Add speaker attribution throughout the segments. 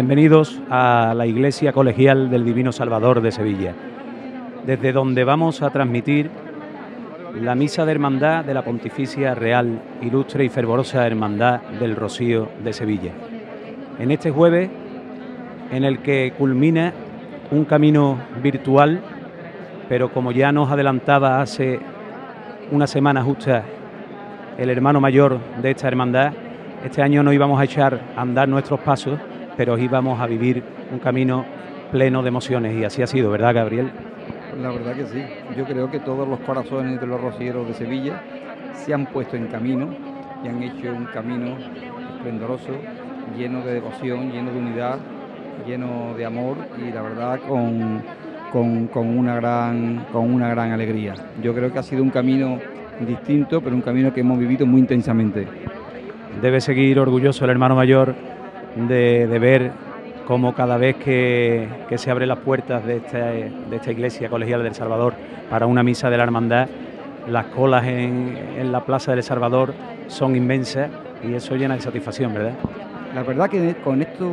Speaker 1: Bienvenidos a la Iglesia Colegial del Divino Salvador de Sevilla, desde donde vamos a transmitir la misa de hermandad de la Pontificia Real, Ilustre y Fervorosa Hermandad del Rocío de Sevilla. En este jueves, en el que culmina un camino virtual, pero como ya nos adelantaba hace una semana justa el hermano mayor de esta hermandad, este año no íbamos a echar a andar nuestros pasos, pero íbamos a vivir un camino pleno de emociones y así ha sido, ¿verdad, Gabriel?
Speaker 2: La verdad que sí. Yo creo que todos los corazones de los rocieros de Sevilla se han puesto en camino y han hecho un camino esplendoroso, lleno de devoción, lleno de unidad, lleno de amor y la verdad con, con, una, gran, con una gran alegría. Yo creo que ha sido un camino distinto, pero un camino que hemos vivido muy intensamente.
Speaker 1: Debe seguir orgulloso el hermano mayor de, ver cómo cada vez que, se abren las puertas de esta, iglesia colegial del Salvador para una misa de la hermandad, las colas en, la plaza del Salvador son inmensas y eso llena de satisfacción, ¿verdad?
Speaker 2: La verdad que con esto,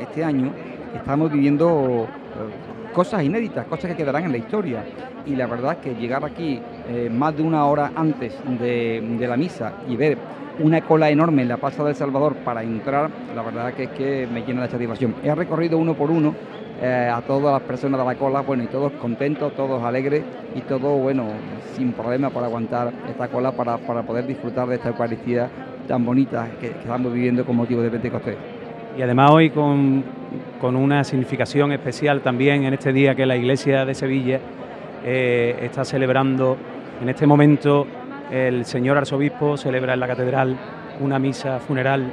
Speaker 2: este año estamos viviendo eh, cosas inéditas, cosas que quedarán en la historia. Y la verdad que llegar aquí eh, más de una hora antes de la misa y ver una cola enorme en la Plaza del Salvador para entrar, la verdad que es que me llena de satisfacción. He recorrido uno por uno eh, a todas las personas de la cola, bueno, y todos contentos, todos alegres y todos, bueno, sin problema para aguantar esta cola para, poder disfrutar de esta Eucaristía tan bonita que, estamos viviendo con motivo de Pentecostés.
Speaker 1: Y además hoy con, una significación especial también en este día que la Iglesia de Sevilla eh, está celebrando en este momento el señor arzobispo celebra en la catedral una misa funeral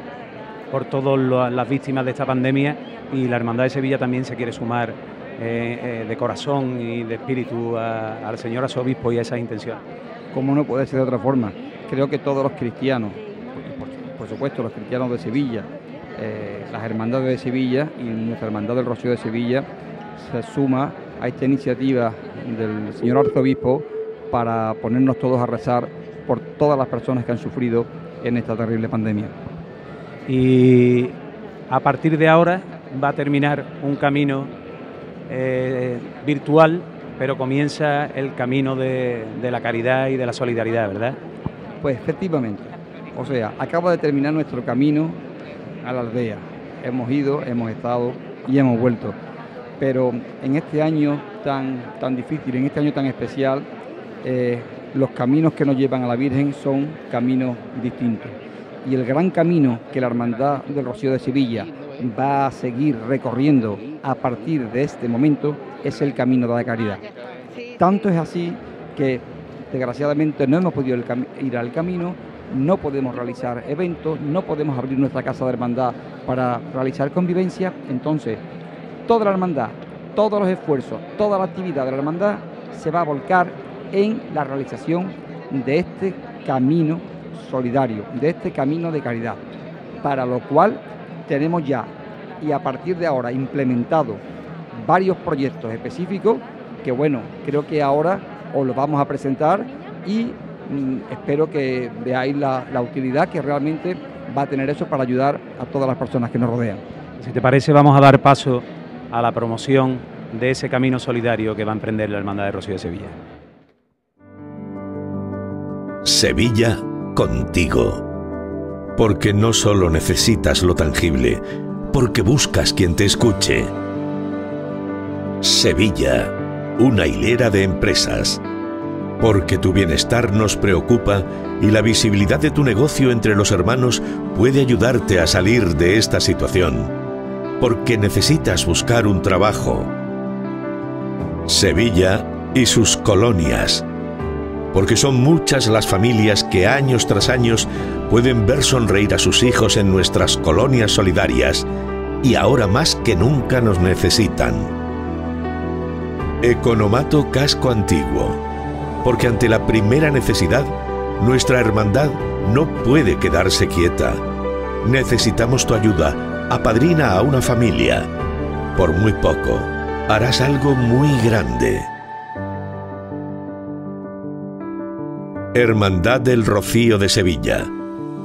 Speaker 1: por todas las víctimas de esta pandemia y la Hermandad de Sevilla también se quiere sumar eh, eh, de corazón y de espíritu al señor arzobispo y a esa intención.
Speaker 2: ¿Cómo no puede ser de otra forma? Creo que todos los cristianos, por, supuesto los cristianos de Sevilla, eh, las hermandades de Sevilla y nuestra hermandad del Rocío de Sevilla se suma a esta iniciativa del señor arzobispo para ponernos todos a rezar por todas las personas que han sufrido en esta terrible pandemia.
Speaker 1: Y a partir de ahora va a terminar un camino eh, virtual, pero comienza el camino de, la caridad y de la solidaridad, ¿verdad?
Speaker 2: Pues efectivamente. O sea, acaba de terminar nuestro camino a la aldea. Hemos ido, hemos estado y hemos vuelto. Pero en este año tan, tan difícil, en este año tan especial, eh, los caminos que nos llevan a la Virgen son caminos distintos. Y el gran camino que la Hermandad del Rocío de Sevilla va a seguir recorriendo a partir de este momento es el camino de la caridad. Tanto es así que desgraciadamente no hemos podido ir al camino, no podemos realizar eventos, no podemos abrir nuestra casa de hermandad para realizar convivencia, entonces toda la hermandad, todos los esfuerzos, toda la actividad de la hermandad se va a volcar en la realización de este camino solidario, de este camino de caridad, para lo cual tenemos ya y a partir de ahora implementado varios proyectos específicos que bueno, creo que ahora os los vamos a presentar y espero que veáis la, la utilidad que realmente va a tener eso para ayudar a todas las personas que nos rodean.
Speaker 1: Si te parece, vamos a dar paso a la promoción de ese camino solidario que va a emprender la Hermandad de Rocío de Sevilla.
Speaker 3: Sevilla contigo. Porque no solo necesitas lo tangible, porque buscas quien te escuche. Sevilla, una hilera de empresas. Porque tu bienestar nos preocupa y la visibilidad de tu negocio entre los hermanos puede ayudarte a salir de esta situación. Porque necesitas buscar un trabajo. Sevilla y sus colonias porque son muchas las familias que años tras años pueden ver sonreír a sus hijos en nuestras colonias solidarias y ahora más que nunca nos necesitan. Economato Casco Antiguo, porque ante la primera necesidad, nuestra hermandad no puede quedarse quieta. Necesitamos tu ayuda, apadrina a una familia. Por muy poco, harás algo muy grande. Hermandad del Rocío de Sevilla.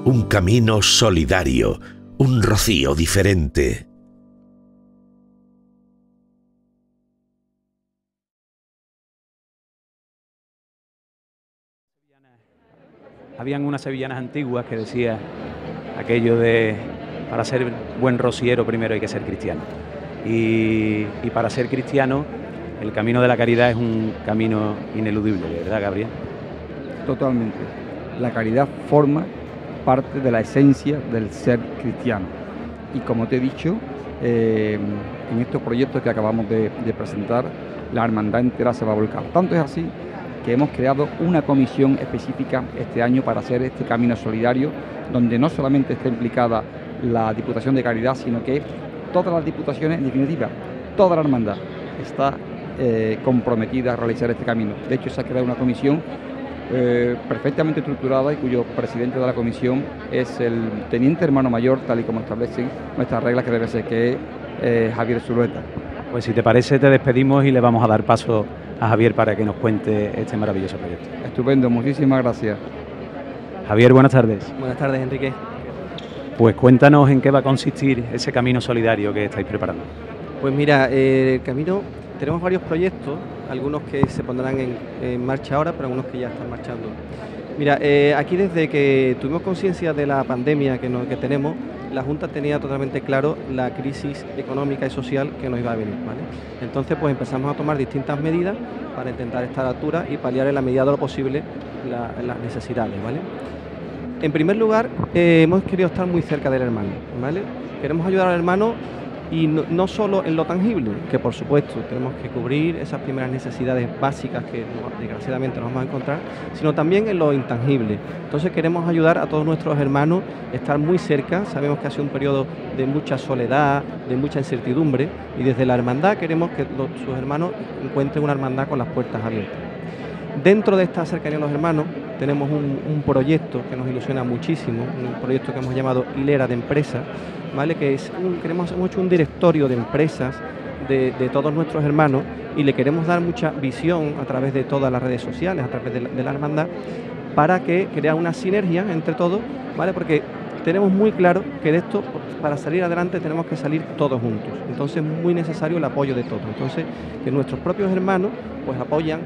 Speaker 3: Un camino solidario, un rocío diferente.
Speaker 1: Habían unas sevillanas antiguas que decía aquello de para ser buen rociero primero hay que ser cristiano. Y, para ser cristiano el camino de la caridad es un camino ineludible, ¿verdad, Gabriel?
Speaker 2: Totalmente. La caridad forma parte de la esencia del ser cristiano. Y como te he dicho, eh, en estos proyectos que acabamos de, presentar, la hermandad entera se va a volcar. Tanto es así que hemos creado una comisión específica este año para hacer este camino solidario, donde no solamente está implicada la Diputación de Caridad, sino que todas las diputaciones, en definitiva, toda la hermandad está eh, comprometida a realizar este camino. De hecho, se ha creado una comisión eh, perfectamente estructurada y cuyo presidente de la comisión es el teniente hermano mayor, tal y como establecen nuestras reglas que debe ser, que es eh, Javier Zulueta.
Speaker 1: Pues si te parece, te despedimos y le vamos a dar paso a Javier para que nos cuente este maravilloso proyecto.
Speaker 2: Estupendo, muchísimas gracias.
Speaker 1: Javier, buenas tardes.
Speaker 4: Buenas tardes, Enrique.
Speaker 1: Pues cuéntanos en qué va a consistir ese camino solidario que estáis preparando.
Speaker 4: Pues mira, eh, el camino tenemos varios proyectos, algunos que se pondrán en, marcha ahora, pero algunos que ya están marchando. Mira, eh, aquí desde que tuvimos conciencia de la pandemia que, tenemos, la Junta tenía totalmente claro la crisis económica y social que nos iba a venir. Entonces, pues empezamos a tomar distintas medidas para intentar estar a altura y paliar en la medida de lo posible las necesidades. ¿vale? En primer lugar, eh, hemos querido estar muy cerca del hermano. ¿vale? Queremos ayudar al hermano y no, solo en lo tangible, que por supuesto tenemos que cubrir esas primeras necesidades básicas que desgraciadamente nos vamos a encontrar, sino también en lo intangible. Entonces queremos ayudar a todos nuestros hermanos, estar muy cerca, sabemos que ha sido un periodo de mucha soledad, de mucha incertidumbre, y desde la hermandad queremos que sus hermanos encuentren una hermandad con las puertas abiertas. Dentro de esta cercanía a los hermanos tenemos un, un proyecto que nos ilusiona muchísimo, un proyecto que hemos llamado Hilera de Empresas, ¿vale? que es queremos, hemos hecho un directorio de empresas de, todos nuestros hermanos y le queremos dar mucha visión a través de todas las redes sociales, a través de la, hermandad, para que crea una sinergia entre todos, ¿vale? porque tenemos muy claro que de esto, para salir adelante, tenemos que salir todos juntos. Entonces es muy necesario el apoyo de todos. Entonces, que nuestros propios hermanos pues apoyan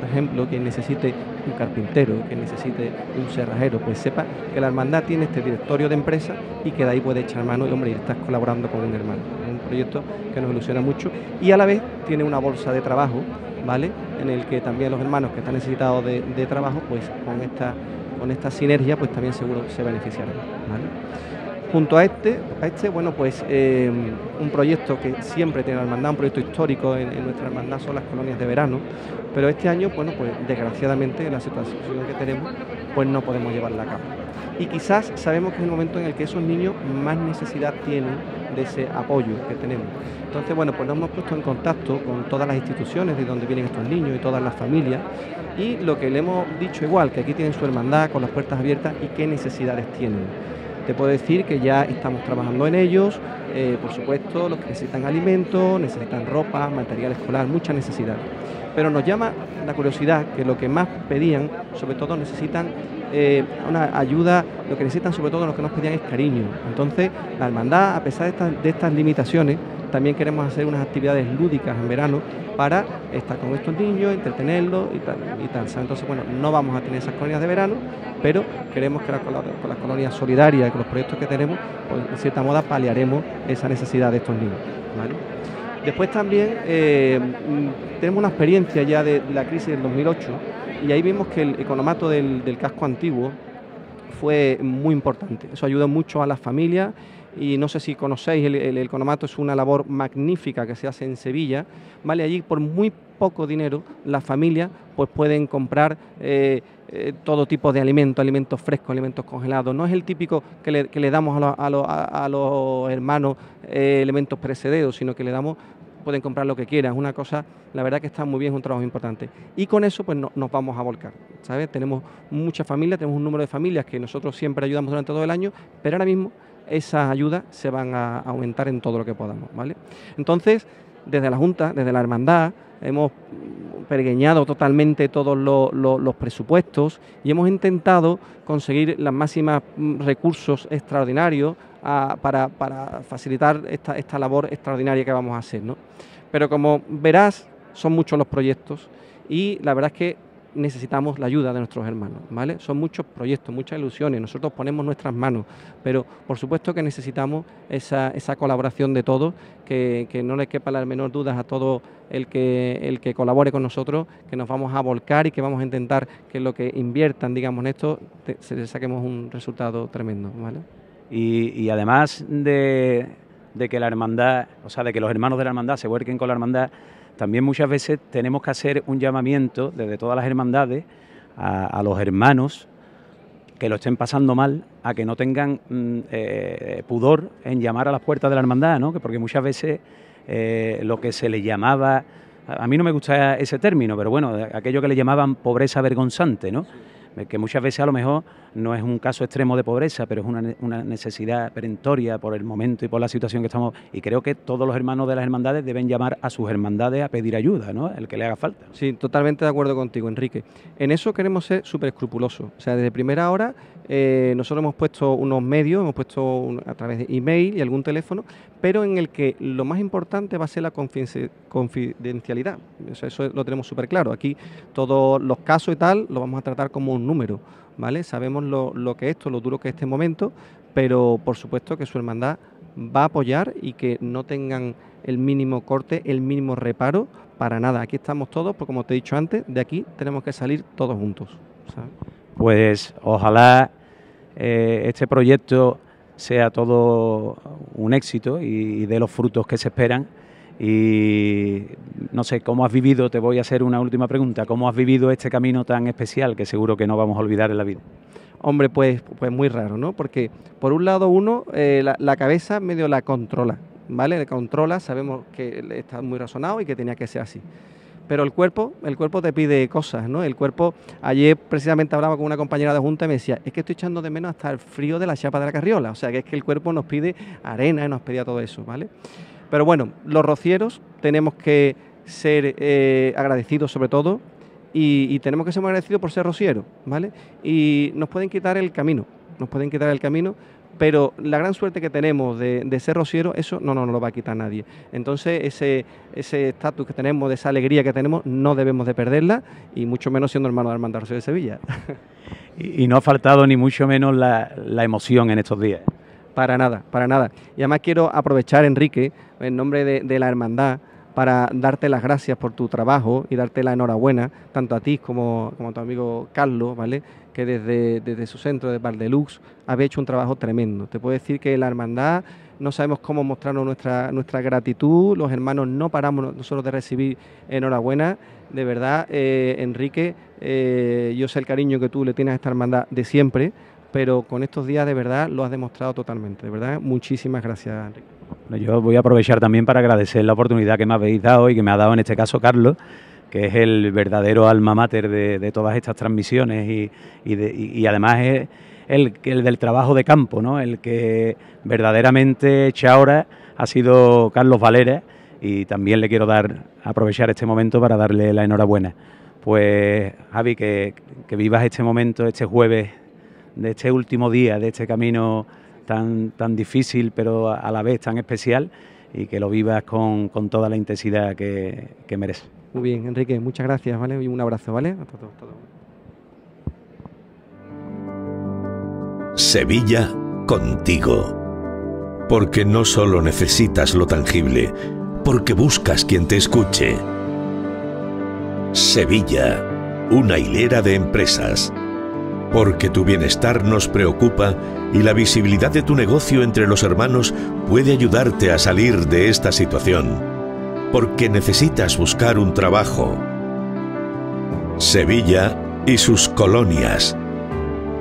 Speaker 4: por ejemplo, quien necesite un carpintero, quien necesite un cerrajero, pues sepa que la hermandad tiene este directorio de empresa y que de ahí puede echar mano y, hombre, y estás colaborando con un hermano. Es un proyecto que nos ilusiona mucho y a la vez tiene una bolsa de trabajo, ¿vale? En el que también los hermanos que están necesitados de, trabajo, pues con esta, con esta sinergia, pues también seguro se beneficiarán, Junto a este, a este bueno, pues eh, un proyecto que siempre tiene la hermandad, un proyecto histórico en, en, nuestra hermandad son las colonias de verano, pero este año, bueno, pues desgraciadamente en la situación que tenemos, pues no podemos llevarla a cabo. Y quizás sabemos que es el momento en el que esos niños más necesidad tienen de ese apoyo que tenemos. Entonces, bueno, pues nos hemos puesto en contacto con todas las instituciones de donde vienen estos niños y todas las familias y lo que le hemos dicho igual, que aquí tienen su hermandad con las puertas abiertas y qué necesidades tienen. Te puedo decir que ya estamos trabajando en ellos, eh, por supuesto, los que necesitan alimentos, necesitan ropa, material escolar, muchas necesidades pero nos llama la curiosidad que lo que más pedían, sobre todo necesitan eh, una ayuda, lo que necesitan sobre todo lo que nos pedían es cariño. Entonces, la hermandad, a pesar de estas, limitaciones, también queremos hacer unas actividades lúdicas en verano para estar con estos niños, entretenerlos y tal. Y tal. Entonces, bueno, no vamos a tener esas colonias de verano, pero queremos que con las colonias solidarias con los proyectos que tenemos, pues, de cierta moda paliaremos esa necesidad de estos niños. Después también eh, tenemos una experiencia ya de la crisis del 2008 y ahí vimos que el economato del, casco antiguo fue muy importante. Eso ayudó mucho a las familias y no sé si conocéis, el, economato es una labor magnífica que se hace en Sevilla. Vale, allí por muy poco dinero las familias pues pueden comprar eh, eh, todo tipo de alimentos, alimentos frescos, alimentos congelados. No es el típico que le, damos a, los hermanos eh, elementos precedidos, sino que le damos pueden comprar lo que quieran, es una cosa, la verdad que está muy bien, es un trabajo importante. Y con eso pues nos vamos a volcar, ¿sabes? Tenemos muchas familias, tenemos un número de familias que nosotros siempre ayudamos durante todo el año, pero ahora mismo esas ayudas se van a aumentar en todo lo que podamos, ¿vale? Entonces, desde la Junta, desde la Hermandad, hemos pergueñado totalmente todos los, presupuestos y hemos intentado conseguir los máximos recursos extraordinarios ah, para, facilitar esta, labor extraordinaria que vamos a hacer. ¿no? Pero como verás, son muchos los proyectos y la verdad es que necesitamos la ayuda de nuestros hermanos, ¿vale? Son muchos proyectos, muchas ilusiones, nosotros ponemos nuestras manos, pero por supuesto que necesitamos esa, colaboración de todos, que, no le quepa la menor duda a todo el que, que colabore con nosotros, que nos vamos a volcar y que vamos a intentar que lo que inviertan, digamos, en esto, se le saquemos un resultado tremendo, ¿vale?
Speaker 1: Y, además de, de que la hermandad, o sea, de que los hermanos de la hermandad se vuelquen con la hermandad, también muchas veces tenemos que hacer un llamamiento desde todas las hermandades a, los hermanos que lo estén pasando mal, a que no tengan mm, eh, pudor en llamar a las puertas de la hermandad, ¿no? porque muchas veces eh, lo que se le llamaba, a mí no me gusta ese término, pero bueno, aquello que le llamaban pobreza vergonzante, ¿no? Que muchas veces a lo mejor no es un caso extremo de pobreza, pero es una, necesidad perentoria por el momento y por la situación que estamos. Y creo que todos los hermanos de las hermandades deben llamar a sus hermandades a pedir ayuda, ¿no? El que le haga falta.
Speaker 4: Sí, totalmente de acuerdo contigo, Enrique. En eso queremos ser súper escrupulosos. O sea, desde primera hora eh, nosotros hemos puesto unos medios, hemos puesto a través de email y algún teléfono, pero en el que lo más importante va a ser la confidencialidad. eso lo tenemos súper claro. Aquí todos los casos y tal lo vamos a tratar como un número. ¿vale? Sabemos lo, que es esto, lo duro que es este momento, pero por supuesto que su hermandad va a apoyar y que no tengan el mínimo corte, el mínimo reparo para nada. Aquí estamos todos, porque como te he dicho antes, de aquí tenemos que salir todos juntos.
Speaker 1: Pues ojalá eh, este proyecto sea todo un éxito y, de los frutos que se esperan. Y no sé, ¿cómo has vivido? Te voy a hacer una última pregunta. ¿Cómo has vivido este camino tan especial que seguro que no vamos a olvidar en la vida?
Speaker 4: Hombre, pues, pues muy raro, ¿no? Porque por un lado uno, eh, la, cabeza medio la controla, ¿vale? La controla, sabemos que está muy razonado y que tenía que ser así. Pero el cuerpo, el cuerpo te pide cosas, ¿no? El cuerpo, ayer precisamente hablaba con una compañera de junta y me decía, es que estoy echando de menos hasta el frío de la chapa de la carriola. O sea, que es que el cuerpo nos pide arena y nos pedía todo eso, ¿vale? Pero bueno, los rocieros tenemos que ser eh, agradecidos sobre todo y, tenemos que ser muy agradecidos por ser rocieros, ¿vale? Y nos pueden quitar el camino, nos pueden quitar el camino, pero la gran suerte que tenemos de, ser rociero, eso no nos lo va a quitar nadie. Entonces, ese estatus que tenemos, de esa alegría que tenemos, no debemos de perderla, y mucho menos siendo hermano de Hermandad Rocío de Sevilla.
Speaker 1: y, no ha faltado ni mucho menos la, la emoción en estos días.
Speaker 4: Para nada, para nada. Y además quiero aprovechar, Enrique, en nombre de, la hermandad, para darte las gracias por tu trabajo y darte la enhorabuena, tanto a ti como, como a tu amigo Carlos, ¿vale? Que desde, desde su centro de Valdelux había hecho un trabajo tremendo. Te puedo decir que la hermandad no sabemos cómo mostrarnos nuestra, nuestra gratitud, los hermanos no paramos nosotros de recibir enhorabuena. De verdad, eh, Enrique, eh, yo sé el cariño que tú le tienes a esta hermandad de siempre pero con estos días de verdad lo has demostrado totalmente. De verdad, muchísimas gracias, Enrique.
Speaker 1: yo voy a aprovechar también para agradecer la oportunidad que me habéis dado y que me ha dado en este caso Carlos, que es el verdadero alma mater de, todas estas transmisiones y, además es el, el, del trabajo de campo, ¿no? el que verdaderamente echa ahora ha sido Carlos Valera y también le quiero dar aprovechar este momento para darle la enhorabuena. Pues Javi, que, vivas este momento, este jueves de este último día, de este camino tan, tan difícil, pero a la vez tan especial, y que lo vivas con, toda la intensidad que, que merece.
Speaker 4: Muy bien, Enrique, muchas gracias, ¿vale? Y un abrazo, ¿vale? A todos.
Speaker 3: Sevilla contigo. Porque no solo necesitas lo tangible, porque buscas quien te escuche. Sevilla, una hilera de empresas porque tu bienestar nos preocupa y la visibilidad de tu negocio entre los hermanos puede ayudarte a salir de esta situación. Porque necesitas buscar un trabajo. Sevilla y sus colonias.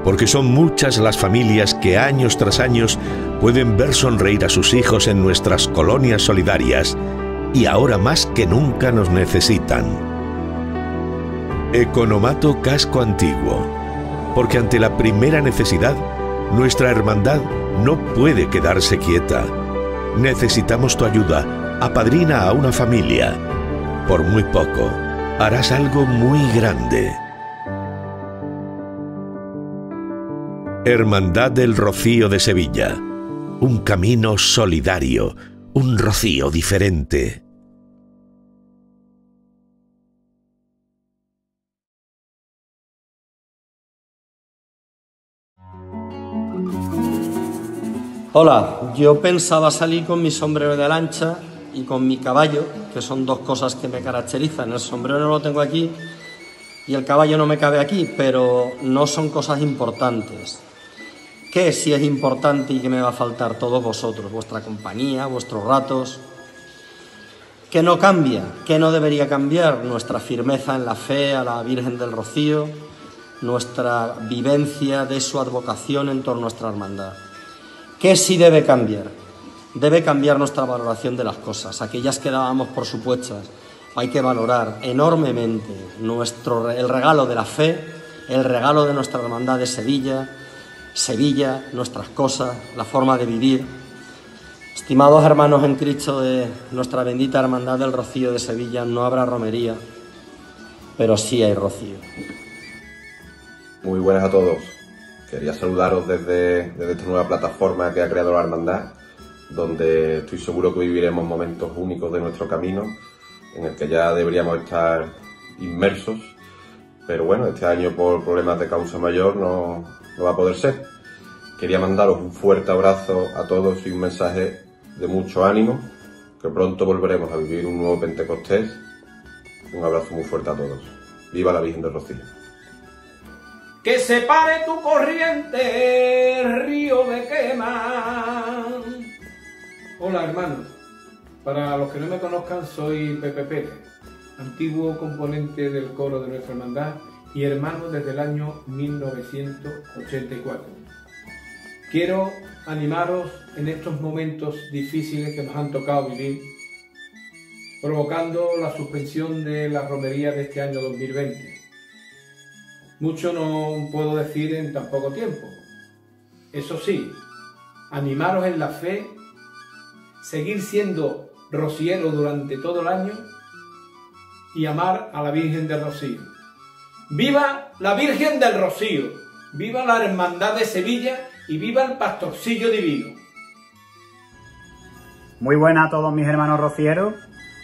Speaker 3: Porque son muchas las familias que años tras años pueden ver sonreír a sus hijos en nuestras colonias solidarias y ahora más que nunca nos necesitan. Economato Casco Antiguo porque ante la primera necesidad, nuestra hermandad no puede quedarse quieta. Necesitamos tu ayuda apadrina a una familia. Por muy poco, harás algo muy grande. Hermandad del Rocío de Sevilla. Un camino solidario, un rocío diferente.
Speaker 5: Hola, yo pensaba salir con mi sombrero de lancha y con mi caballo, que son dos cosas que me caracterizan. El sombrero no lo tengo aquí y el caballo no me cabe aquí, pero no son cosas importantes. ¿Qué si es importante y que me va a faltar todos vosotros? Vuestra compañía, vuestros ratos. ¿Qué no cambia? ¿Qué no debería cambiar? Nuestra firmeza en la fe a la Virgen del Rocío, nuestra vivencia de su advocación en torno a nuestra hermandad. ¿Qué sí debe cambiar? Debe cambiar nuestra valoración de las cosas, aquellas que dábamos por supuestas. Hay que valorar enormemente nuestro, el regalo de la fe, el regalo de nuestra hermandad de Sevilla, Sevilla, nuestras cosas, la forma de vivir. Estimados hermanos en Cristo de nuestra bendita hermandad del Rocío de Sevilla, no habrá romería, pero sí hay rocío.
Speaker 6: Muy buenas a todos. Quería saludaros desde, desde esta nueva plataforma que ha creado la Hermandad, donde estoy seguro que viviremos momentos únicos de nuestro camino, en el que ya deberíamos estar inmersos, pero bueno, este año por problemas de causa mayor no, va a poder ser. Quería mandaros un fuerte abrazo a todos y un mensaje de mucho ánimo, que pronto volveremos a vivir un nuevo Pentecostés. Un abrazo muy fuerte a todos. Viva la Virgen del Rocío
Speaker 7: que separe tu corriente, río de quema.
Speaker 8: Hola hermanos, para los que no me conozcan soy Pepe Pérez, antiguo componente del coro de nuestra hermandad y hermano desde el año 1984. Quiero animaros en estos momentos difíciles que nos han tocado vivir, provocando la suspensión de la romería de este año 2020 mucho no puedo decir en tan poco tiempo. Eso sí, animaros en la fe, seguir siendo rociero durante todo el año y amar a la Virgen del Rocío. ¡Viva la Virgen del Rocío! ¡Viva la Hermandad de Sevilla y viva el Pastorcillo Divino!
Speaker 9: Muy buenas a todos mis hermanos rocieros.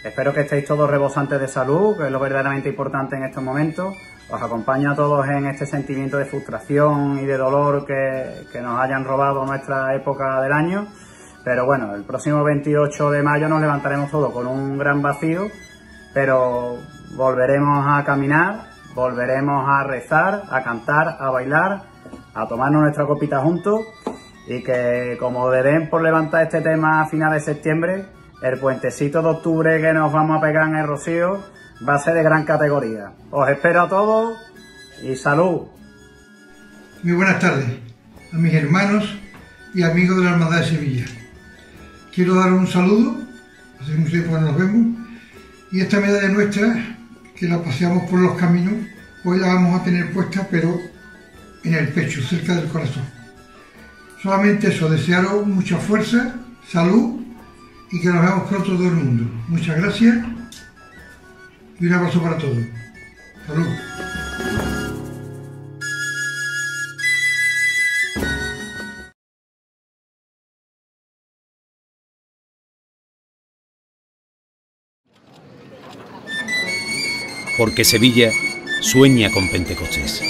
Speaker 9: Espero que estéis todos rebosantes de salud, que es lo verdaderamente importante en estos momentos os acompaña a todos en este sentimiento de frustración y de dolor que, nos hayan robado nuestra época del año. Pero bueno, el próximo 28 de mayo nos levantaremos todos con un gran vacío, pero volveremos a caminar, volveremos a rezar, a cantar, a bailar, a tomarnos nuestra copita juntos y que como den por levantar este tema a finales de septiembre, el puentecito de octubre que nos vamos a pegar en el Rocío va a ser de gran categoría. Os espero a todos y salud.
Speaker 10: Muy buenas tardes a mis hermanos y amigos de la Hermandad de Sevilla. Quiero dar un saludo, hace mucho tiempo que nos vemos, y esta medalla nuestra, que la paseamos por los caminos, hoy la vamos a tener puesta, pero en el pecho, cerca del corazón. Solamente eso, desearos mucha fuerza, salud y que nos veamos pronto todo el mundo. Muchas gracias y un abrazo para todos. Salud.
Speaker 1: Porque Sevilla sueña con Pentecostés.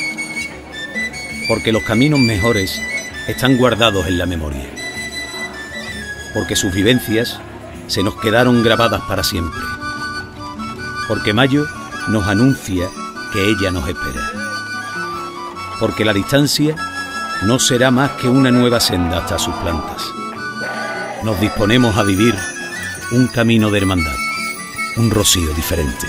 Speaker 1: Porque los caminos mejores están guardados en la memoria. Porque sus vivencias se nos quedaron grabadas para siempre porque Mayo nos anuncia que ella nos espera. Porque la distancia no será más que una nueva senda hasta sus plantas. Nos disponemos a vivir un camino de hermandad, un rocío diferente.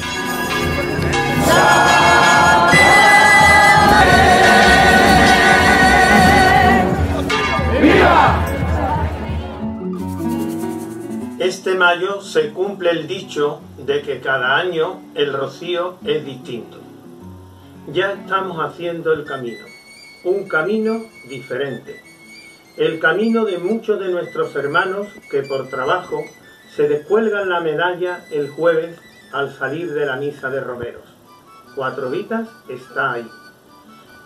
Speaker 7: Este mayo se cumple el dicho de que cada año el rocío es distinto. Ya estamos haciendo el camino, un camino diferente. El camino de muchos de nuestros hermanos que por trabajo se descuelgan la medalla el jueves al salir de la misa de romeros. Cuatro vitas está ahí.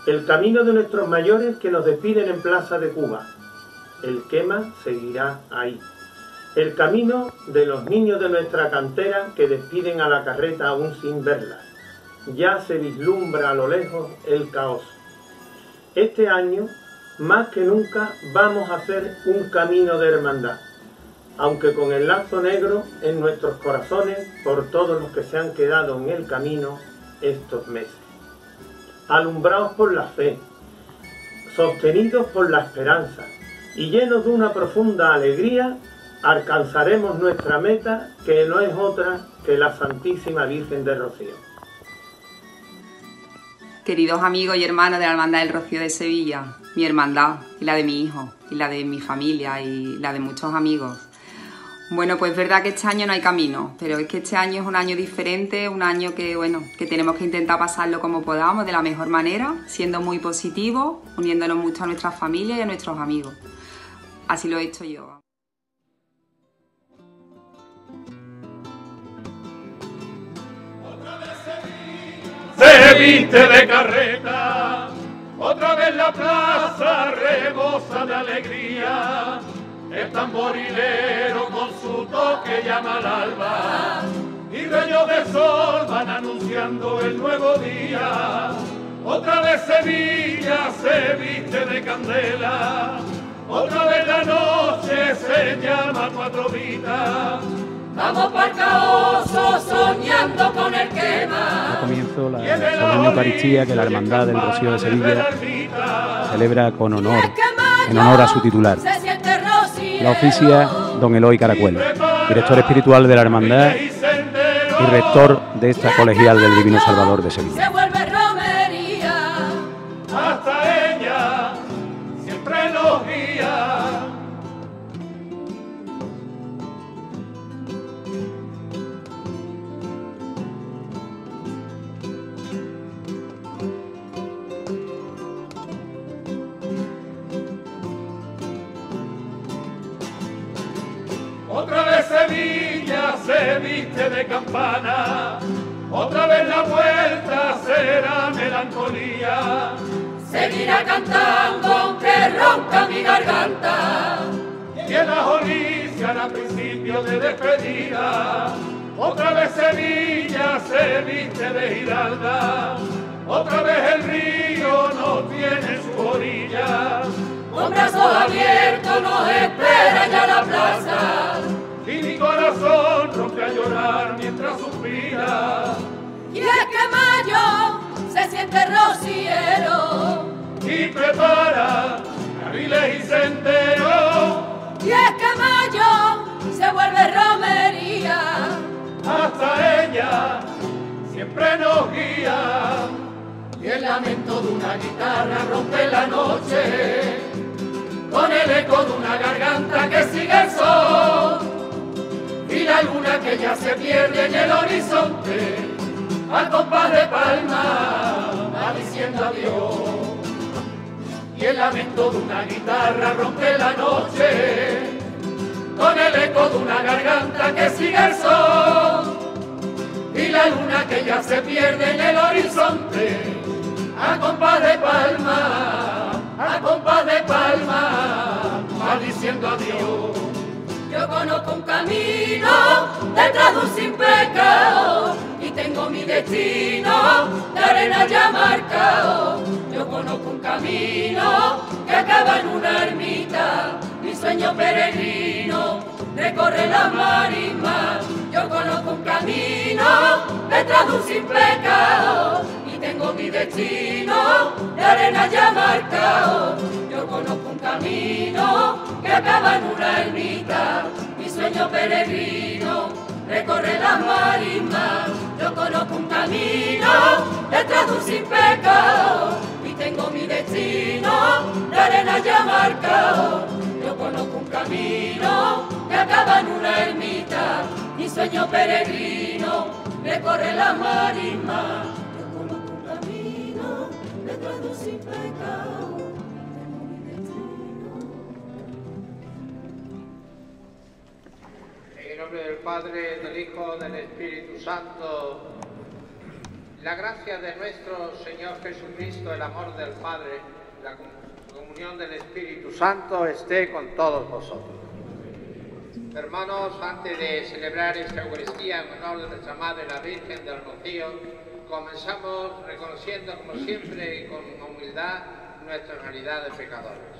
Speaker 7: El camino de nuestros mayores que nos despiden en Plaza de Cuba. El quema seguirá ahí. El camino de los niños de nuestra cantera que despiden a la carreta aún sin verla. Ya se vislumbra a lo lejos el caos. Este año más que nunca vamos a hacer un camino de hermandad, aunque con el lazo negro en nuestros corazones por todos los que se han quedado en el camino estos meses. Alumbrados por la fe, sostenidos por la esperanza y llenos de una profunda alegría, alcanzaremos nuestra meta que no es otra que la Santísima Virgen de Rocío.
Speaker 11: Queridos amigos y hermanos de la Hermandad del Rocío de Sevilla, mi hermandad y la de mi hijo y la de mi familia y la de muchos amigos. Bueno, pues es verdad que este año no hay camino, pero es que este año es un año diferente, un año que, bueno, que tenemos que intentar pasarlo como podamos, de la mejor manera, siendo muy positivos, uniéndonos mucho a nuestras familias y a nuestros amigos. Así lo he hecho yo.
Speaker 12: Se viste de carreta, otra vez la plaza rebosa de alegría el tamborilero con su toque llama al alba y rayos de sol van anunciando el nuevo día. Otra vez Sevilla se viste de candela, otra vez la noche se llama cuatro vidas. Vamos para el caoso soñando con el quema.
Speaker 1: Comienzo la solemne Eucaristía que la Hermandad del Rocío de Sevilla celebra con honor, en honor a su titular. La oficia don Eloy Caracuel, director espiritual de la Hermandad y rector de esta colegial del Divino Salvador de Sevilla.
Speaker 12: Se viste de campana, otra vez la vuelta será melancolía. Seguirá cantando aunque ronca mi garganta. Y en la Jolicia a principio de despedida, otra vez Sevilla se viste de giralda, otra vez el río no tiene su orilla. Con brazos abiertos nos espera ya la plaza. Y mi corazón
Speaker 13: Y es que mayo se siente rociero.
Speaker 12: Y prepara carriles y senderos.
Speaker 13: Y es que mayo se vuelve romería.
Speaker 12: Hasta ella siempre nos guía. Y el lamento de una guitarra rompe la noche con el eco de una garganta que sigue el sol y la luna que ya se pierde en el horizonte al compás de palma va diciendo adiós y el lamento de una guitarra rompe la noche con el eco de una garganta que sigue el sol y la luna que ya se pierde en el horizonte a compás de palma a compás de palma, va diciendo adiós.
Speaker 13: Conozco un camino detrás de un sin pecado y tengo mi destino de arena ya marcado. Yo conozco un camino que acaba en una ermita, mi sueño peregrino recorre la marisma. Yo conozco un camino detrás de un sin pecado tengo mi destino de arena ya marcado. Yo conozco un camino que acaba en una ermita, mi sueño peregrino recorre las marismas. Yo conozco un camino detrás de un sin pecado y tengo mi destino de arena ya marcado. Yo conozco un camino que acaba en una ermita, mi sueño peregrino recorre las marismas sin pecado.
Speaker 14: Del Padre, del Hijo, del Espíritu Santo, la gracia de nuestro Señor Jesucristo, el amor del Padre, la comunión del Espíritu Santo esté con todos vosotros. Hermanos, antes de celebrar esta Eucaristía en honor de nuestra Madre, la Virgen del Rocío, comenzamos reconociendo, como siempre, con humildad nuestra realidad de pecadores.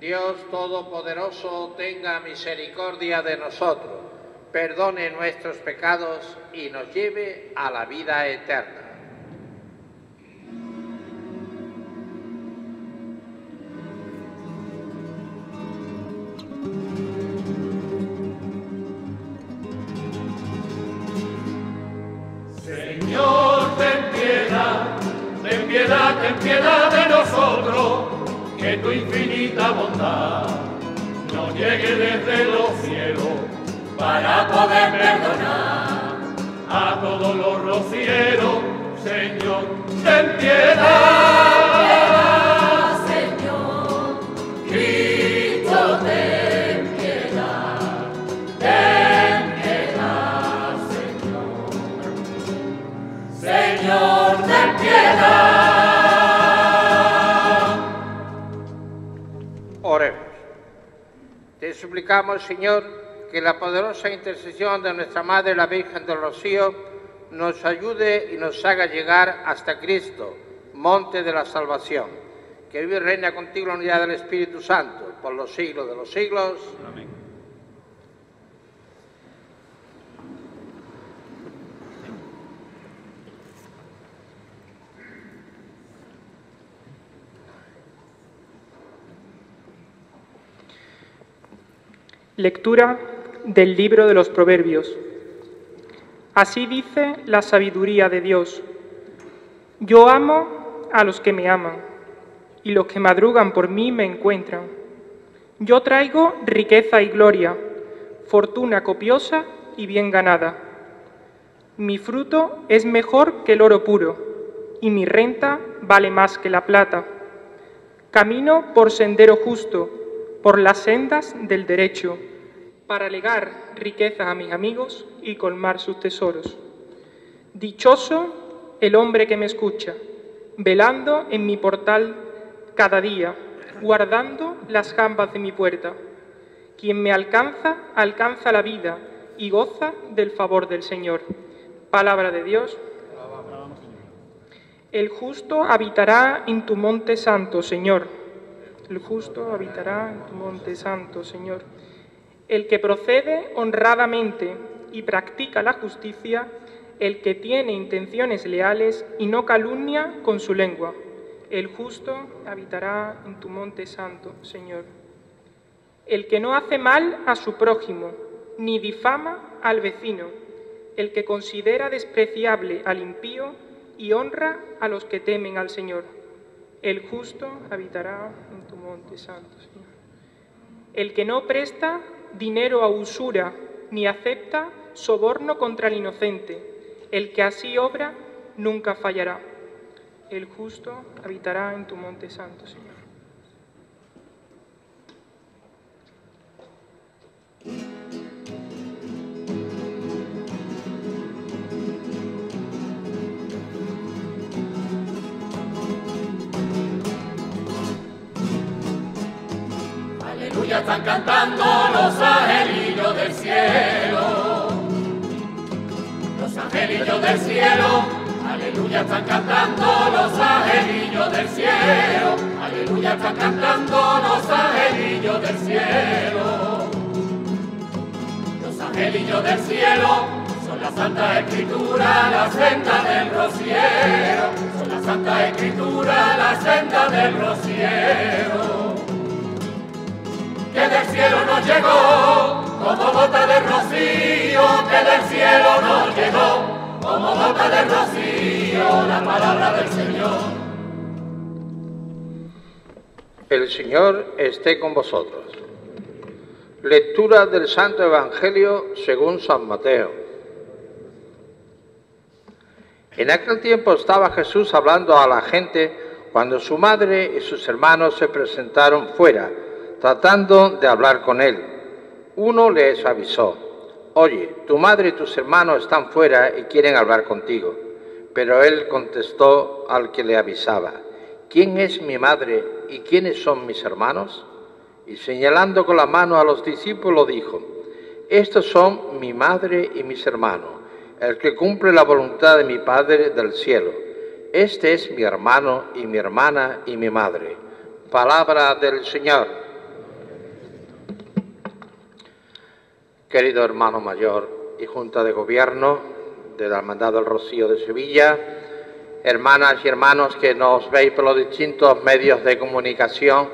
Speaker 14: Dios Todopoderoso tenga misericordia de nosotros, perdone nuestros pecados y nos lleve a la vida eterna.
Speaker 12: Señor, ten piedad, ten piedad, ten piedad de nosotros, que tu infinita bondad nos llegue desde los cielos para poder perdonar a todos los rocieros. Señor, ten piedad.
Speaker 14: Suplicamos, Señor, que la poderosa intercesión de nuestra Madre, la Virgen del Rocío, nos ayude y nos haga llegar hasta Cristo, monte de la salvación, que vive y reina contigo la unidad del Espíritu Santo, por los siglos de los siglos. Amén.
Speaker 15: Lectura del libro de los Proverbios. Así dice la sabiduría de Dios. Yo amo a los que me aman, y los que madrugan por mí me encuentran. Yo traigo riqueza y gloria, fortuna copiosa y bien ganada. Mi fruto es mejor que el oro puro, y mi renta vale más que la plata. Camino por sendero justo, por las sendas del derecho, para legar riquezas a mis amigos y colmar sus tesoros. Dichoso el hombre que me escucha, velando en mi portal cada día, guardando las jambas de mi puerta. Quien me alcanza, alcanza la vida y goza del favor del Señor. Palabra de Dios. El justo habitará en tu monte santo, Señor. El justo habitará en tu monte santo, Señor. El que procede honradamente y practica la justicia, el que tiene intenciones leales y no calumnia con su lengua. El justo habitará en tu monte santo, Señor. El que no hace mal a su prójimo, ni difama al vecino, el que considera despreciable al impío y honra a los que temen al Señor. El justo habitará en tu monte santo, Señor. El que no presta dinero a usura, ni acepta soborno contra el inocente. El que así obra nunca fallará. El justo habitará en tu monte santo, Señor.
Speaker 12: Aleluya están cantando los angelillos del cielo. Los angelillos del cielo. Aleluya están cantando los angelillos del cielo. Aleluya están cantando los angelillos del cielo. Los angelillos del cielo son la Santa Escritura, la senda del rociero. Son la Santa Escritura, la senda del rociero que del cielo nos llegó como gota de rocío, que del cielo nos llegó como gota de rocío la palabra del Señor.
Speaker 14: El Señor esté con vosotros. Lectura del Santo Evangelio según San Mateo. En aquel tiempo estaba Jesús hablando a la gente cuando su madre y sus hermanos se presentaron fuera, tratando de hablar con él. Uno les avisó, oye, tu madre y tus hermanos están fuera y quieren hablar contigo. Pero él contestó al que le avisaba, ¿quién es mi madre y quiénes son mis hermanos? Y señalando con la mano a los discípulos dijo, estos son mi madre y mis hermanos, el que cumple la voluntad de mi Padre del cielo. Este es mi hermano y mi hermana y mi madre. Palabra del Señor. Querido hermano mayor y Junta de Gobierno de la Hermandad del Rocío de Sevilla, hermanas y hermanos que nos veis por los distintos medios de comunicación,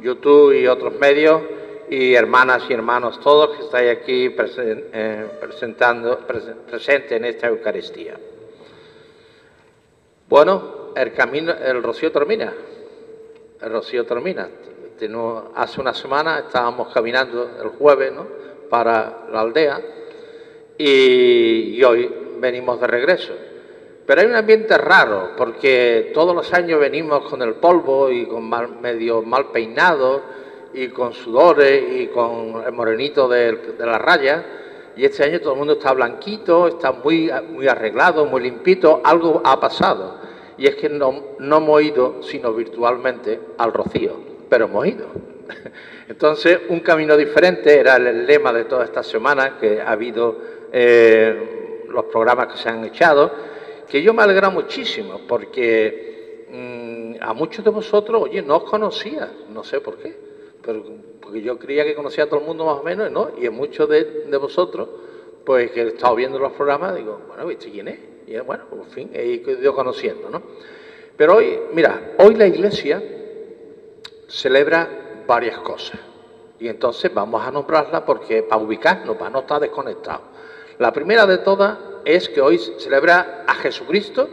Speaker 14: YouTube y otros medios, y hermanas y hermanos todos que estáis aquí eh, presentando, presentes en esta Eucaristía. Bueno, el camino, el rocío termina, el rocío termina. Hace una semana estábamos caminando el jueves ¿no? Para la aldea y, hoy venimos de regreso. Pero hay un ambiente raro, porque todos los años venimos con el polvo y con medio mal peinado y con sudores y con el morenito de, la raya. Y este año todo el mundo está blanquito, está muy, muy arreglado, muy limpito. Algo ha pasado. Y es que no, no hemos ido, sino virtualmente, al rocío, pero hemos ido. Entonces, un camino diferente era el lema de toda esta semana, que ha habido eh, los programas que se han echado, que yo me alegra muchísimo, porque mm, a muchos de vosotros, oye, no os conocía, no sé por qué pero, porque yo creía que conocía a todo el mundo más o menos, ¿no? Y en muchos de, vosotros, pues que he estado viendo los programas, digo, bueno, ¿viste quién es? Y bueno, por fin, he ido conociendo, ¿no? Pero hoy, mira, hoy la iglesia celebra varias cosas. Y entonces vamos a nombrarla porque para ubicarnos, para no estar desconectados. La primera de todas es que hoy celebra a Jesucristo,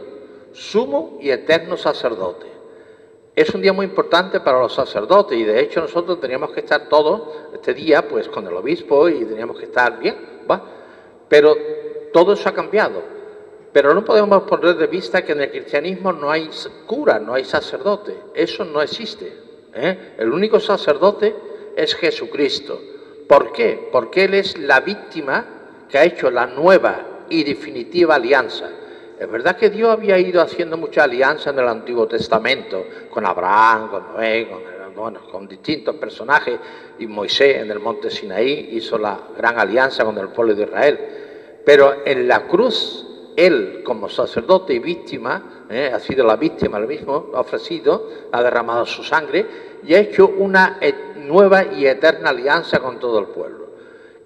Speaker 14: sumo y eterno sacerdote. Es un día muy importante para los sacerdotes y de hecho nosotros teníamos que estar todos este día pues con el obispo y teníamos que estar bien, ¿va? Pero todo eso ha cambiado. Pero no podemos poner de vista que en el cristianismo no hay cura, no hay sacerdote. Eso no existe. ¿Eh? El único sacerdote es Jesucristo. ¿Por qué? Porque Él es la víctima que ha hecho la nueva y definitiva alianza. Es verdad que Dios había ido haciendo mucha alianza en el Antiguo Testamento, con Abraham, con Noé, con, distintos personajes, y Moisés en el monte Sinaí hizo la gran alianza con el pueblo de Israel. Pero en la cruz, él como sacerdote y víctima, eh, ha sido la víctima, el mismo, ha ofrecido, ha derramado su sangre y ha hecho una nueva y eterna alianza con todo el pueblo.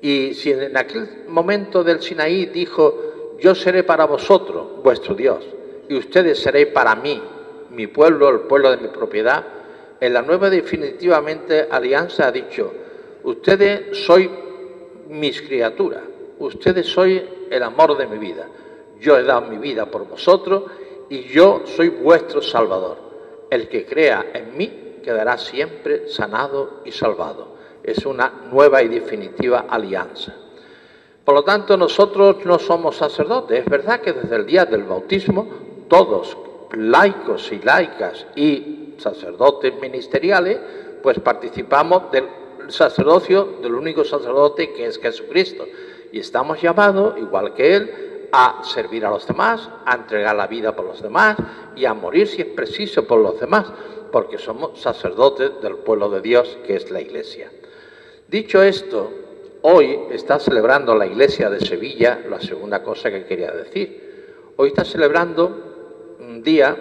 Speaker 14: Y si en aquel momento del Sinaí dijo, yo seré para vosotros vuestro Dios, y ustedes seréis para mí, mi pueblo, el pueblo de mi propiedad. En la nueva definitivamente alianza ha dicho, ustedes sois mis criaturas, ustedes sois el amor de mi vida. Yo he dado mi vida por vosotros y yo soy vuestro Salvador. El que crea en mí quedará siempre sanado y salvado. Es una nueva y definitiva alianza. Por lo tanto, nosotros no somos sacerdotes. Es verdad que desde el día del bautismo, todos, laicos y laicas y sacerdotes ministeriales, pues participamos del sacerdocio del único sacerdote que es Jesucristo. Y estamos llamados, igual que Él, a servir a los demás, a entregar la vida por los demás y a morir si es preciso por los demás, porque somos sacerdotes del pueblo de Dios, que es la Iglesia. Dicho esto, Hoy está celebrando la iglesia de Sevilla la segunda cosa que quería decir. Hoy está celebrando un día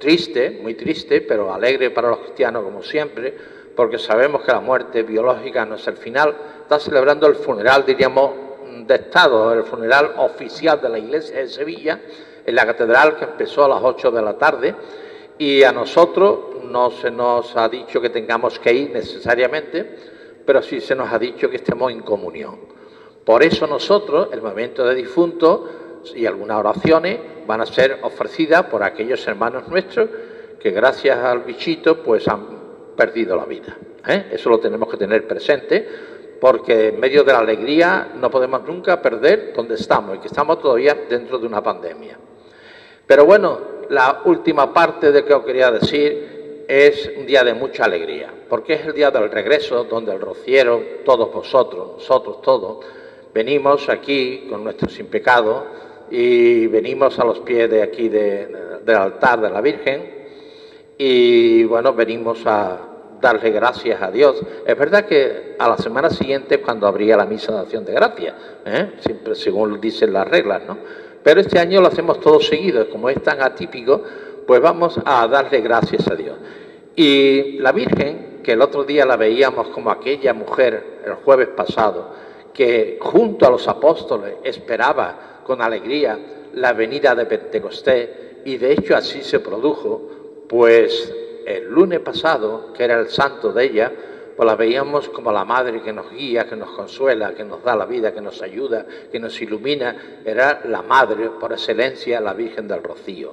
Speaker 14: triste, muy triste, pero alegre para los cristianos como siempre, porque sabemos que la muerte biológica no es el final. Está celebrando el funeral, diríamos, de Estado, el funeral oficial de la iglesia de Sevilla, en la catedral que empezó a las 8 de la tarde. Y a nosotros no se nos ha dicho que tengamos que ir necesariamente, pero sí se nos ha dicho que estemos en comunión. Por eso nosotros, el momento de difunto y algunas oraciones van a ser ofrecidas por aquellos hermanos nuestros que gracias al bichito pues han perdido la vida. ¿eh? Eso lo tenemos que tener presente porque en medio de la alegría no podemos nunca perder donde estamos y que estamos todavía dentro de una pandemia.
Speaker 16: Pero bueno, la última parte de que os quería decir es un día de mucha alegría, porque es el día del regreso donde el rociero, todos vosotros, nosotros todos, venimos aquí con nuestro sin pecado y venimos a los pies de aquí del altar de la Virgen y bueno, venimos a darle gracias a Dios. Es verdad que a la semana siguiente cuando habría la misa de acción de gracias, ¿eh? siempre según dicen las reglas, ¿no? Pero este año lo hacemos todo seguido, como es tan atípico, pues vamos a darle gracias a Dios. Y la Virgen, que el otro día la veíamos como aquella mujer el jueves pasado, que junto a los apóstoles esperaba con alegría la venida de Pentecostés, y de hecho así se produjo, pues el lunes pasado, que era el santo de ella, pues la veíamos como la madre que nos guía, que nos consuela, que nos da la vida, que nos ayuda, que nos ilumina. Era la madre, por excelencia, la Virgen del Rocío.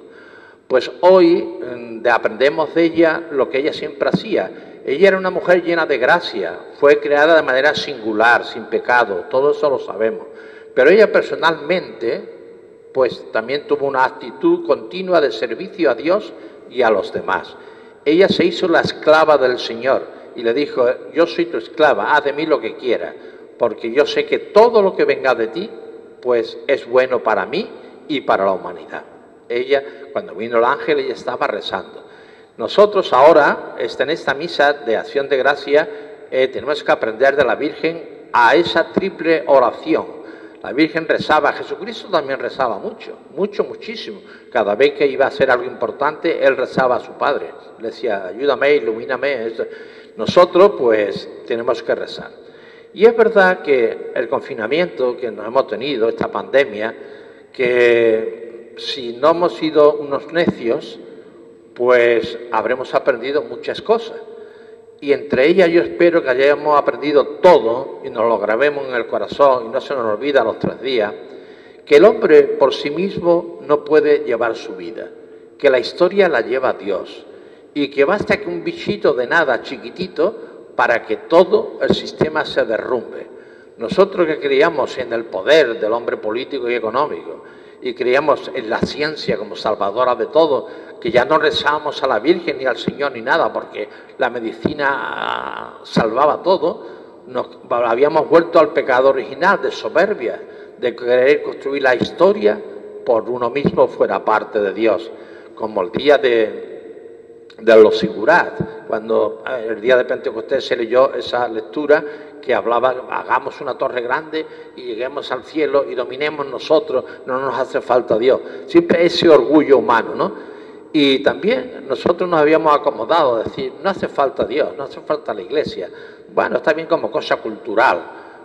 Speaker 16: Pues hoy mm, aprendemos de ella lo que ella siempre hacía. Ella era una mujer llena de gracia, fue creada de manera singular, sin pecado, todo eso lo sabemos. Pero ella personalmente, pues también tuvo una actitud continua de servicio a Dios y a los demás. Ella se hizo la esclava del Señor y le dijo, yo soy tu esclava, haz de mí lo que quieras, porque yo sé que todo lo que venga de ti, pues es bueno para mí y para la humanidad. Ella, cuando vino el ángel, ella estaba rezando. Nosotros ahora, en esta misa de acción de gracia, eh, tenemos que aprender de la Virgen a esa triple oración la Virgen rezaba, Jesucristo también rezaba mucho, mucho, muchísimo. Cada vez que iba a hacer algo importante, él rezaba a su Padre. Le decía, ayúdame, ilumíname. Nosotros pues tenemos que rezar. Y es verdad que el confinamiento que nos hemos tenido, esta pandemia, que si no hemos sido unos necios, pues habremos aprendido muchas cosas y entre ellas yo espero que hayamos aprendido todo y nos lo grabemos en el corazón y no se nos olvida los tres días, que el hombre por sí mismo no puede llevar su vida, que la historia la lleva Dios y que basta que un bichito de nada chiquitito para que todo el sistema se derrumbe. Nosotros que creíamos en el poder del hombre político y económico y creíamos en la ciencia como salvadora de todo, que ya no rezábamos a la Virgen ni al Señor ni nada, porque la medicina salvaba todo, nos habíamos vuelto al pecado original de soberbia, de querer construir la historia por uno mismo fuera parte de Dios, como el día de, de los sigurat, cuando eh, el día de Pentecostés se leyó esa lectura que hablaba, hagamos una torre grande y lleguemos al cielo y dominemos nosotros, no nos hace falta Dios. Siempre ese orgullo humano, ¿no? Y también nosotros nos habíamos acomodado a decir, no hace falta Dios, no hace falta la iglesia. Bueno, está bien como cosa cultural,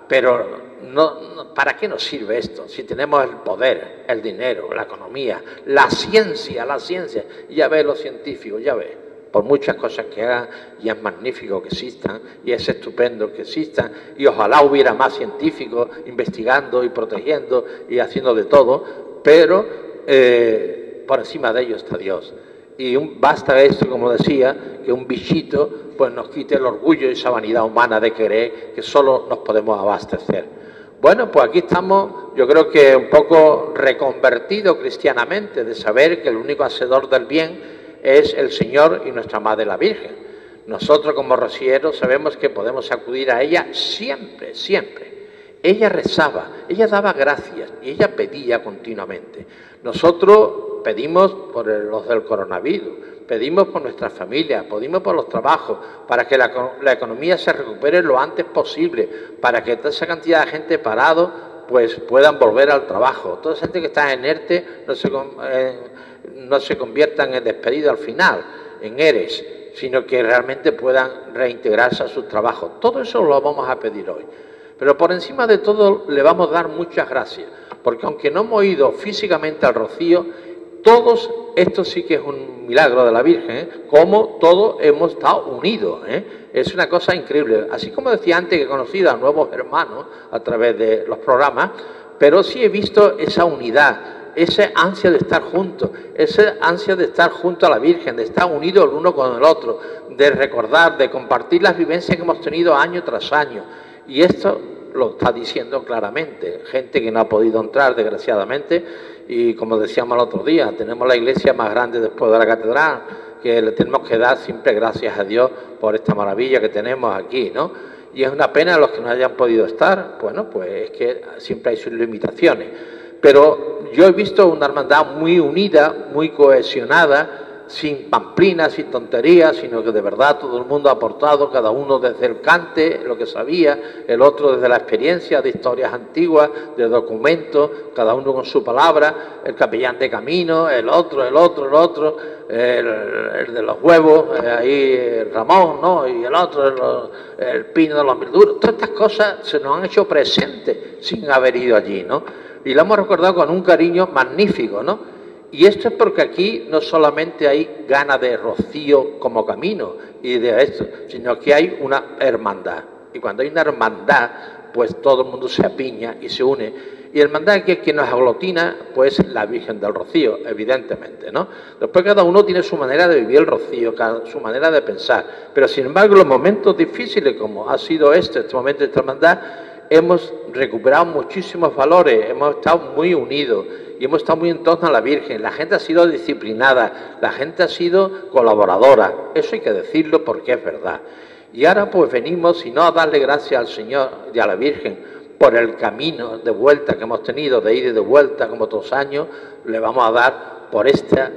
Speaker 16: pero no, ¿para qué nos sirve esto? Si tenemos el poder, el dinero, la economía, la ciencia, la ciencia, ya ve los científicos, ya ve, por muchas cosas que hagan, y es magnífico que existan, y es estupendo que existan, y ojalá hubiera más científicos investigando y protegiendo y haciendo de todo, pero... Eh, por encima de ello está Dios. Y basta esto, como decía, que un bichito pues nos quite el orgullo y esa vanidad humana de creer que solo nos podemos abastecer. Bueno, pues aquí estamos, yo creo que un poco reconvertido cristianamente, de saber que el único hacedor del bien es el Señor y nuestra Madre la Virgen. Nosotros como rocieros sabemos que podemos acudir a ella siempre, siempre. Ella rezaba, ella daba gracias y ella pedía continuamente. Nosotros pedimos por los del coronavirus, pedimos por nuestras familias, pedimos por los trabajos, para que la, economía se recupere lo antes posible, para que toda esa cantidad de gente parado pues puedan volver al trabajo. Toda esa gente que está en ERTE no se, eh, no se conviertan en despedido al final, en ERES, sino que realmente puedan reintegrarse a sus trabajos. Todo eso lo vamos a pedir hoy. Pero por encima de todo le vamos a dar muchas gracias, porque aunque no hemos ido físicamente al rocío, todos, esto sí que es un milagro de la Virgen, ¿eh? como todos hemos estado unidos. ¿eh? Es una cosa increíble. Así como decía antes que he conocido a nuevos hermanos a través de los programas, pero sí he visto esa unidad, esa ansia de estar juntos, esa ansia de estar junto a la Virgen, de estar unidos el uno con el otro, de recordar, de compartir las vivencias que hemos tenido año tras año. Y esto lo está diciendo claramente. Gente que no ha podido entrar, desgraciadamente, y como decíamos el otro día, tenemos la iglesia más grande después de la catedral, que le tenemos que dar siempre gracias a Dios por esta maravilla que tenemos aquí, ¿no? Y es una pena los que no hayan podido estar, bueno, pues es que siempre hay sus limitaciones. Pero yo he visto una hermandad muy unida, muy cohesionada, sin pamplinas, sin tonterías, sino que de verdad todo el mundo ha aportado, cada uno desde el cante, lo que sabía, el otro desde la experiencia de historias antiguas, de documentos, cada uno con su palabra, el capellán de camino, el otro, el otro, el otro, el, de los huevos, eh, ahí Ramón, ¿no? Y el otro, el, pino de los milduros. Todas estas cosas se nos han hecho presentes sin haber ido allí, ¿no? Y lo hemos recordado con un cariño magnífico, ¿no? Y esto es porque aquí no solamente hay gana de rocío como camino y de esto, sino que hay una hermandad. Y cuando hay una hermandad, pues todo el mundo se apiña y se une. Y hermandad que es quien nos aglutina, pues la Virgen del Rocío, evidentemente, ¿no? Después cada uno tiene su manera de vivir el rocío, su manera de pensar. Pero sin embargo, los momentos difíciles, como ha sido este, este momento de esta hermandad, hemos recuperado muchísimos valores, hemos estado muy unidos y hemos estado muy en torno a la Virgen. La gente ha sido disciplinada, la gente ha sido colaboradora. Eso hay que decirlo porque es verdad. Y ahora pues venimos, y no a darle gracias al Señor y a la Virgen por el camino de vuelta que hemos tenido, de ida y de vuelta como todos años, le vamos a dar por esta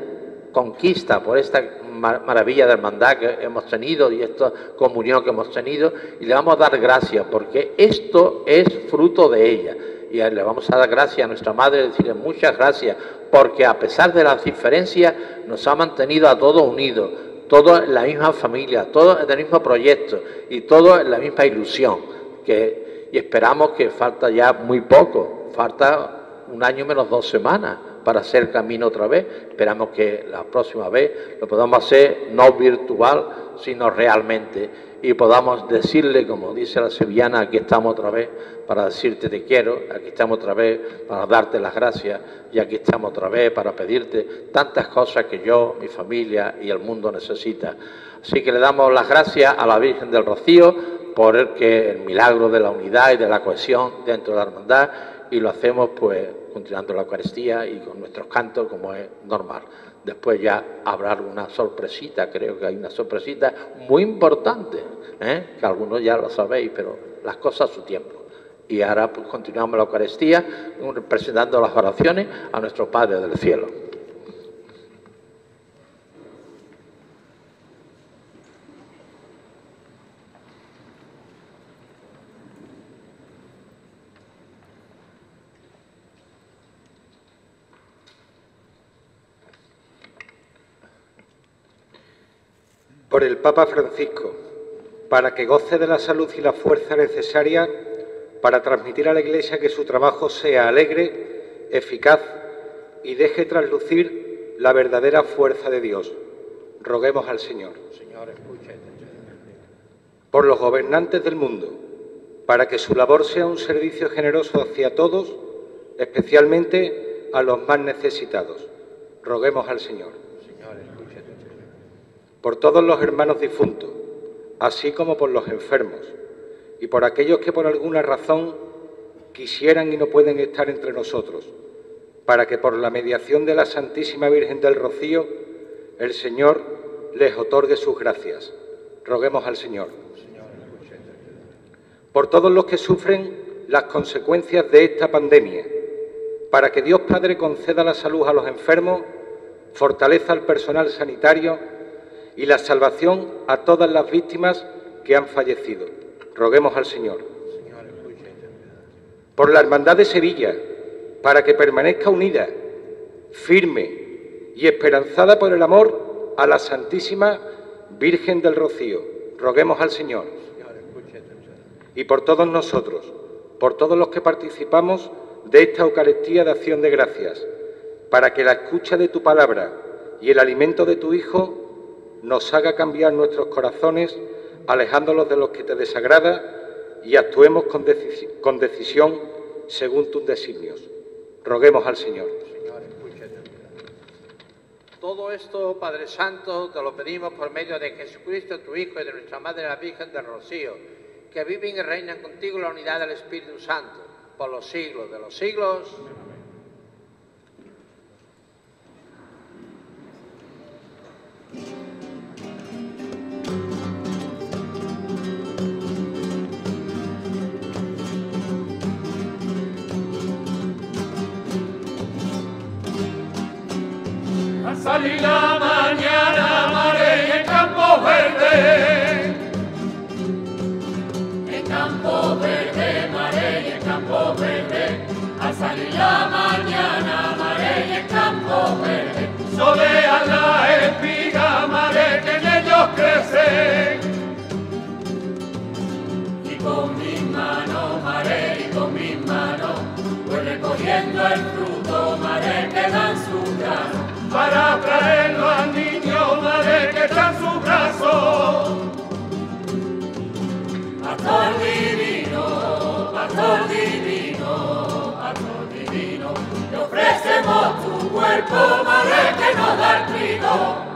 Speaker 16: conquista, por esta maravilla de hermandad que hemos tenido y esta comunión que hemos tenido, y le vamos a dar gracias porque esto es fruto de ella y le vamos a dar gracias a nuestra madre, decirle muchas gracias, porque a pesar de las diferencias nos ha mantenido a todos unidos, todos en la misma familia, todos en el mismo proyecto y todos en la misma ilusión. Que, y esperamos que falta ya muy poco, falta un año menos dos semanas para hacer el camino otra vez. Esperamos que la próxima vez lo podamos hacer no virtual, sino realmente y podamos decirle, como dice la sevillana, aquí estamos otra vez para decirte te quiero, aquí estamos otra vez para darte las gracias y aquí estamos otra vez para pedirte tantas cosas que yo, mi familia y el mundo necesita. Así que le damos las gracias a la Virgen del Rocío por el, que, el milagro de la unidad y de la cohesión dentro de la hermandad y lo hacemos pues continuando la Eucaristía y con nuestros cantos como es normal. Después ya habrá alguna sorpresita, creo que hay una sorpresita muy importante, ¿eh? que algunos ya lo sabéis, pero las cosas a su tiempo. Y ahora pues, continuamos la Eucaristía presentando las oraciones a nuestro Padre del Cielo.
Speaker 17: por el Papa Francisco, para que goce de la salud y la fuerza necesaria para transmitir a la Iglesia que su trabajo sea alegre, eficaz y deje traslucir la verdadera fuerza de Dios. Roguemos al Señor. Señor, Por los gobernantes del mundo, para que su labor sea un servicio generoso hacia todos, especialmente a los más necesitados. Roguemos al Señor por todos los hermanos difuntos, así como por los enfermos, y por aquellos que por alguna razón quisieran y no pueden estar entre nosotros, para que por la mediación de la Santísima Virgen del Rocío, el Señor les otorgue sus gracias. Roguemos al Señor. Por todos los que sufren las consecuencias de esta pandemia, para que Dios Padre conceda la salud a los enfermos, fortaleza al personal sanitario, y la salvación a todas las víctimas que han fallecido. Roguemos al Señor. Por la Hermandad de Sevilla, para que permanezca unida, firme y esperanzada por el amor a la Santísima Virgen del Rocío. Roguemos al Señor. Y por todos nosotros, por todos los que participamos de esta Eucaristía de acción de gracias, para que la escucha de tu palabra y el alimento de tu Hijo nos haga cambiar nuestros corazones, alejándolos de los que te desagrada y actuemos con, decisión según tus designios. Roguemos al Señor.
Speaker 14: Todo esto, Padre Santo, te lo pedimos por medio de Jesucristo, tu Hijo, y de nuestra Madre la Virgen del Rocío, que viven y reinan contigo en la unidad del Espíritu Santo, por los siglos de los siglos.
Speaker 12: Al salir la mañana, mare en campo verde. En campo verde, mare en campo verde. Al salir la mañana, mare en campo verde. Solean la espiga, mare que en ellos crece. Y con mis manos, mare, y con mis manos, voy recogiendo el fruto, mare, que dan su grano para traerlo al niño madre que está en su brazo. Pastor divino, pastor divino, pastor divino, te ofrecemos tu cuerpo, madre que nos da el trigo.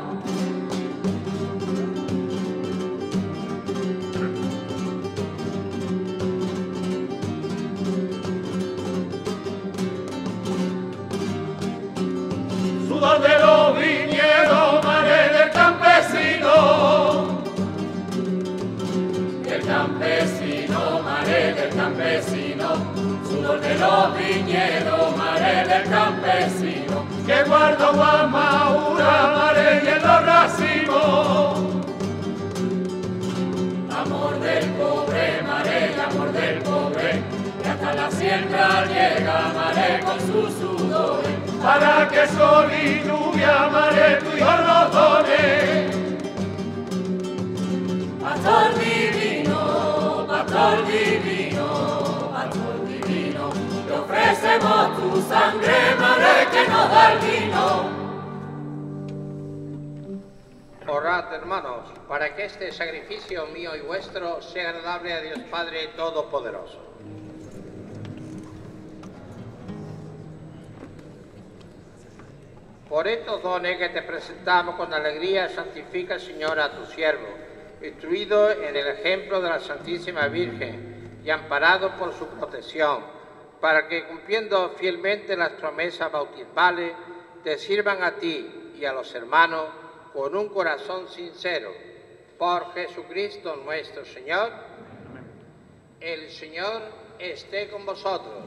Speaker 12: Sudor de los viñedos, del campesino. Del campesino, madre del campesino. Sudor de los viñedos, madre del campesino. Que guardo guamaura, madre y en los racimos. Amor del pobre, madre, amor del pobre. Y hasta la siembra llega, madre, con sudores para que sol y lluvia, mare, tu nos done. Pastor divino, pastor divino, pastor divino, te ofrecemos tu sangre, madre, que nos da el vino.
Speaker 14: Orad, hermanos, para que este sacrificio mío y vuestro sea agradable a Dios Padre Todopoderoso. Por estos dones que te presentamos con alegría, santifica, Señor, a tu siervo, instruido en el ejemplo de la Santísima Virgen y amparado por su protección, para que cumpliendo fielmente las promesas bautismales, te sirvan a ti y a los hermanos con un corazón sincero. Por Jesucristo nuestro Señor, el Señor esté con vosotros.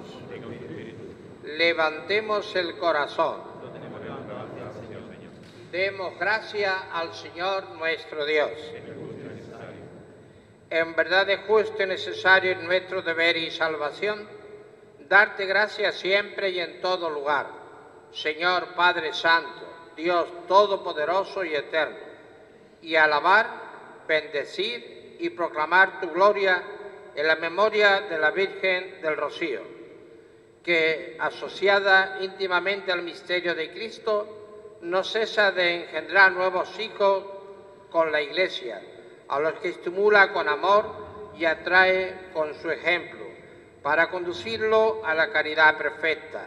Speaker 14: Levantemos el corazón. Demos gracia al Señor nuestro Dios. En verdad es justo y necesario nuestro deber y salvación darte gracias siempre y en todo lugar, Señor Padre Santo, Dios Todopoderoso y Eterno, y alabar, bendecir y proclamar tu gloria en la memoria de la Virgen del Rocío, que, asociada íntimamente al misterio de Cristo, no cesa de engendrar nuevos hijos con la Iglesia, a los que estimula con amor y atrae con su ejemplo, para conducirlo a la caridad perfecta.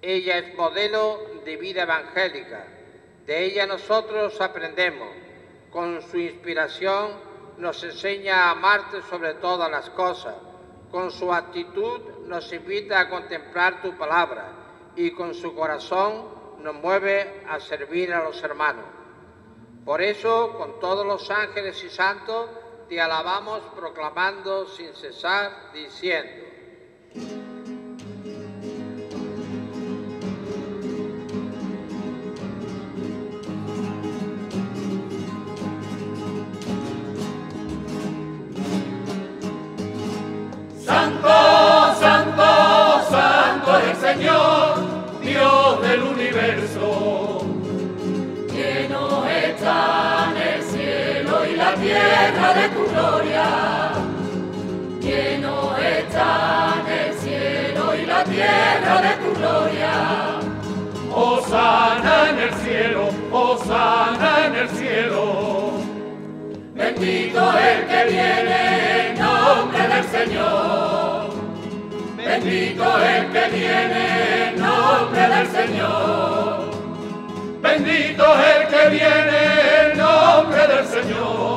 Speaker 14: Ella es modelo de vida evangélica, de ella nosotros aprendemos, con su inspiración nos enseña a amarte sobre todas las cosas, con su actitud nos invita a contemplar tu palabra y con su corazón nos mueve a servir a los hermanos. Por eso, con todos los ángeles y santos, te alabamos proclamando sin cesar, diciendo,
Speaker 12: Santo, santo, santo el Señor, del universo. Lleno está en el cielo y la tierra de tu gloria. Lleno está en el cielo y la tierra de tu gloria. Osana en el cielo, Osana en el cielo. Bendito el que viene en nombre del Señor. Bendito el que viene en nombre Señor. Bendito es el que viene en nombre del Señor.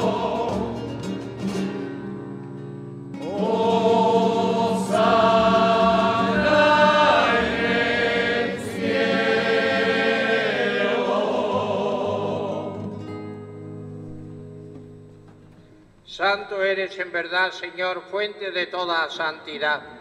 Speaker 14: Santo eres en verdad, Señor, fuente de toda santidad.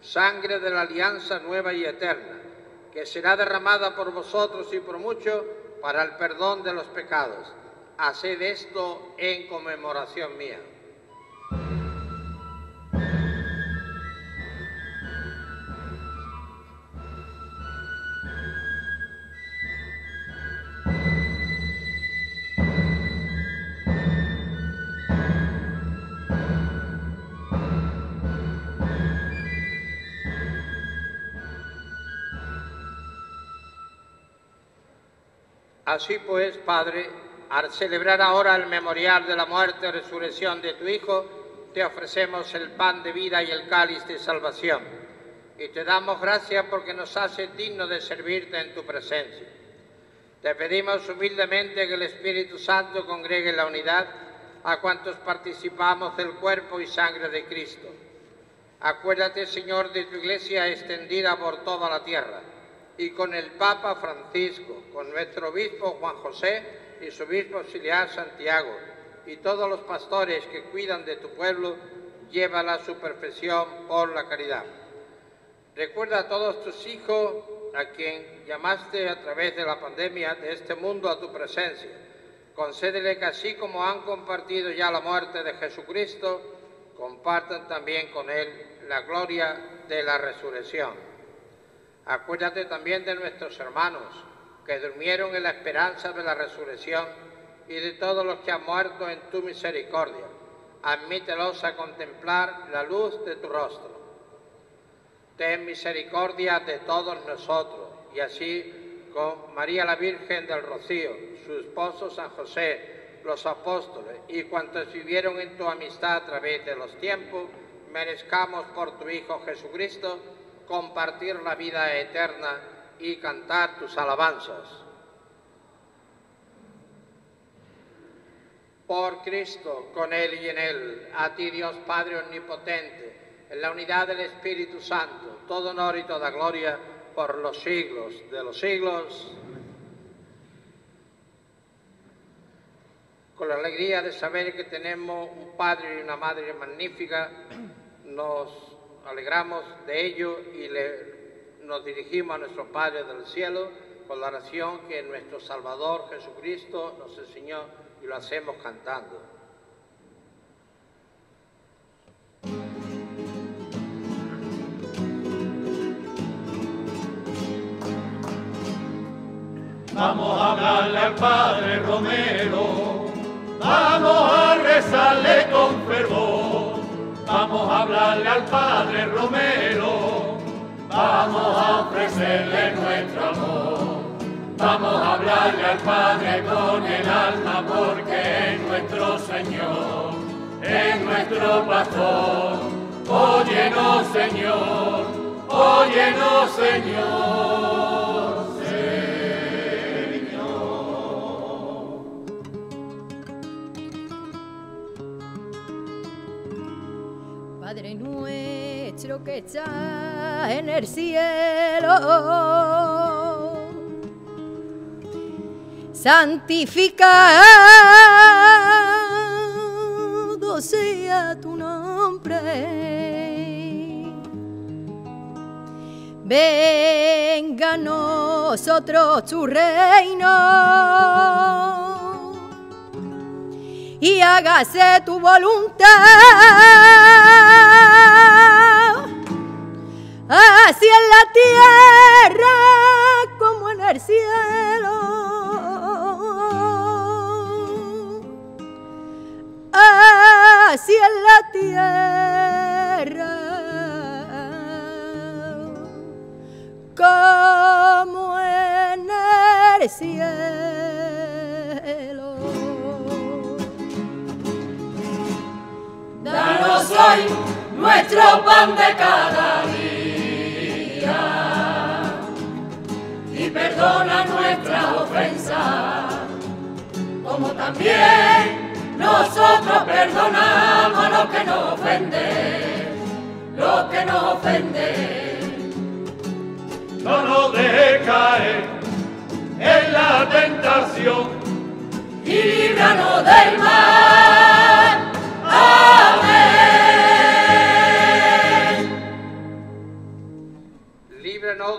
Speaker 14: sangre de la alianza nueva y eterna, que será derramada por vosotros y por muchos para el perdón de los pecados. Haced esto en conmemoración mía. Así pues, Padre, al celebrar ahora el memorial de la muerte y resurrección de tu Hijo, te ofrecemos el pan de vida y el cáliz de salvación. Y te damos gracias porque nos haces digno de servirte en tu presencia. Te pedimos humildemente que el Espíritu Santo congregue la unidad a cuantos participamos del cuerpo y sangre de Cristo. Acuérdate, Señor, de tu iglesia extendida por toda la tierra y con el Papa Francisco, con nuestro obispo Juan José y su obispo auxiliar Santiago, y todos los pastores que cuidan de tu pueblo, llévala a su perfección por la caridad. Recuerda a todos tus hijos a quien llamaste a través de la pandemia de este mundo a tu presencia. Concédele que así como han compartido ya la muerte de Jesucristo, compartan también con Él la gloria de la resurrección. Acuérdate también de nuestros hermanos que durmieron en la esperanza de la resurrección y de todos los que han muerto en tu misericordia. Admítelos a contemplar la luz de tu rostro. Ten misericordia de todos nosotros y así con María la Virgen del Rocío, su esposo San José, los apóstoles y cuantos vivieron en tu amistad a través de los tiempos, merezcamos por tu Hijo Jesucristo compartir la vida eterna y cantar tus alabanzas. Por Cristo, con Él y en Él, a ti Dios Padre Omnipotente, en la unidad del Espíritu Santo, todo honor y toda gloria por los siglos de los siglos. Con la alegría de saber que tenemos un Padre y una Madre magnífica, nos alegramos de ello y nos dirigimos a nuestro Padre del cielo con la oración que nuestro Salvador Jesucristo nos enseñó y lo hacemos cantando.
Speaker 12: Vamos a hablarle al Padre Romero, vamos a rezarle con fervor, vamos a hablarle al Padre Romero, vamos a ofrecerle nuestro amor, vamos a hablarle al Padre con el alma porque es nuestro Señor, es nuestro pastor, óyenos Señor, óyenos Señor.
Speaker 18: Padre nuestro que está en el cielo, santificado sea tu nombre. Venga a nosotros tu reino y hágase tu voluntad. Así en la tierra como en el cielo. Así en la tierra como en el cielo.
Speaker 13: Danos hoy nuestro pan de cada día y perdona nuestras ofensas, como también nosotros perdonamos a los que nos ofenden, los que nos ofenden.
Speaker 12: No nos dejes caer en la tentación
Speaker 13: y líbranos del mal.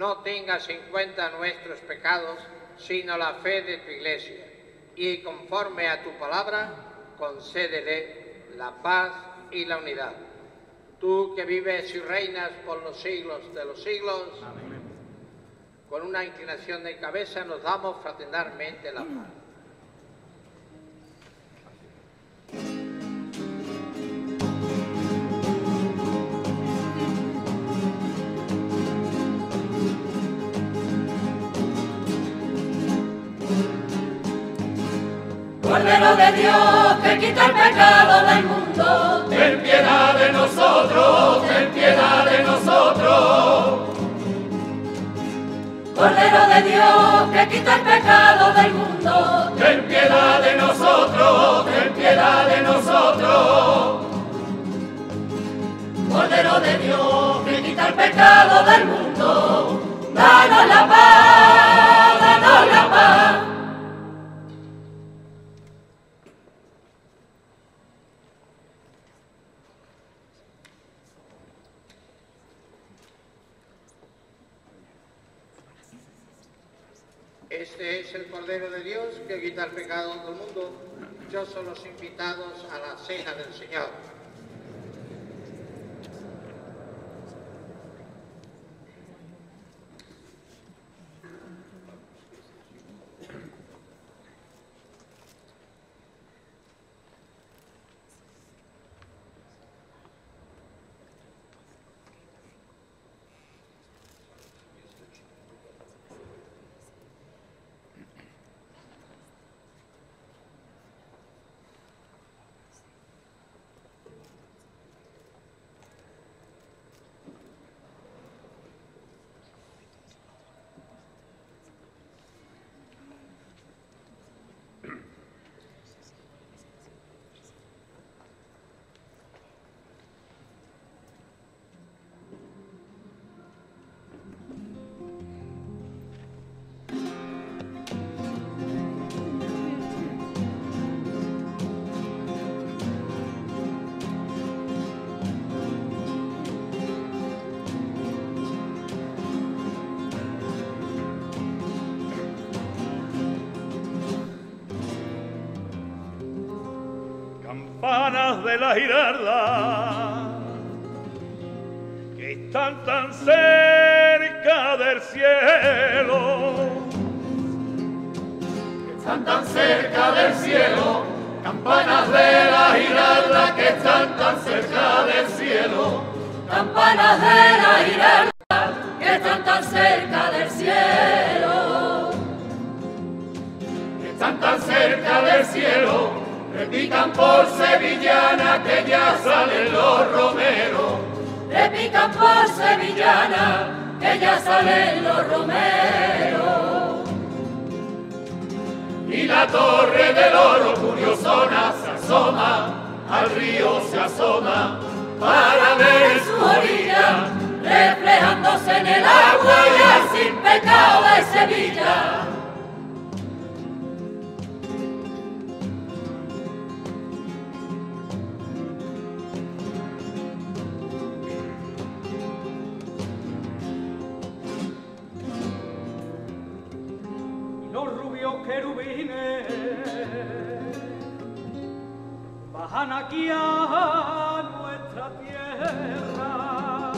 Speaker 14: no tengas en cuenta nuestros pecados, sino la fe de tu iglesia. Y conforme a tu palabra, concédele la paz y la unidad. Tú que vives y reinas por los siglos de los siglos, con una inclinación de cabeza nos damos fraternalmente la paz.
Speaker 13: Cordero de Dios que quita el pecado del mundo,
Speaker 12: ten piedad de nosotros, ten piedad de nosotros.
Speaker 13: Cordero de Dios que quita el pecado del mundo,
Speaker 12: ten piedad de nosotros, ten piedad de nosotros.
Speaker 13: Cordero de Dios que quita el pecado del mundo, danos la paz,
Speaker 14: Es el Cordero de Dios que quita el pecado del mundo. Yo son los invitados a la cena del Señor.
Speaker 12: De la girarda que están tan cerca del cielo.
Speaker 13: Que están tan cerca del cielo, campanas de la girarda que están tan cerca del cielo. Campanas de la girarda que están tan cerca del cielo.
Speaker 12: Que están tan cerca del cielo Repican por Sevillana que ya salen los romeros.
Speaker 13: Repican por Sevillana que ya salen los romeros.
Speaker 12: Y la torre del oro curiosona se río se asoma para ver su orilla, reflejándose en el agua y al sin pecado de Sevilla.
Speaker 19: Bajan aquí a nuestra tierra.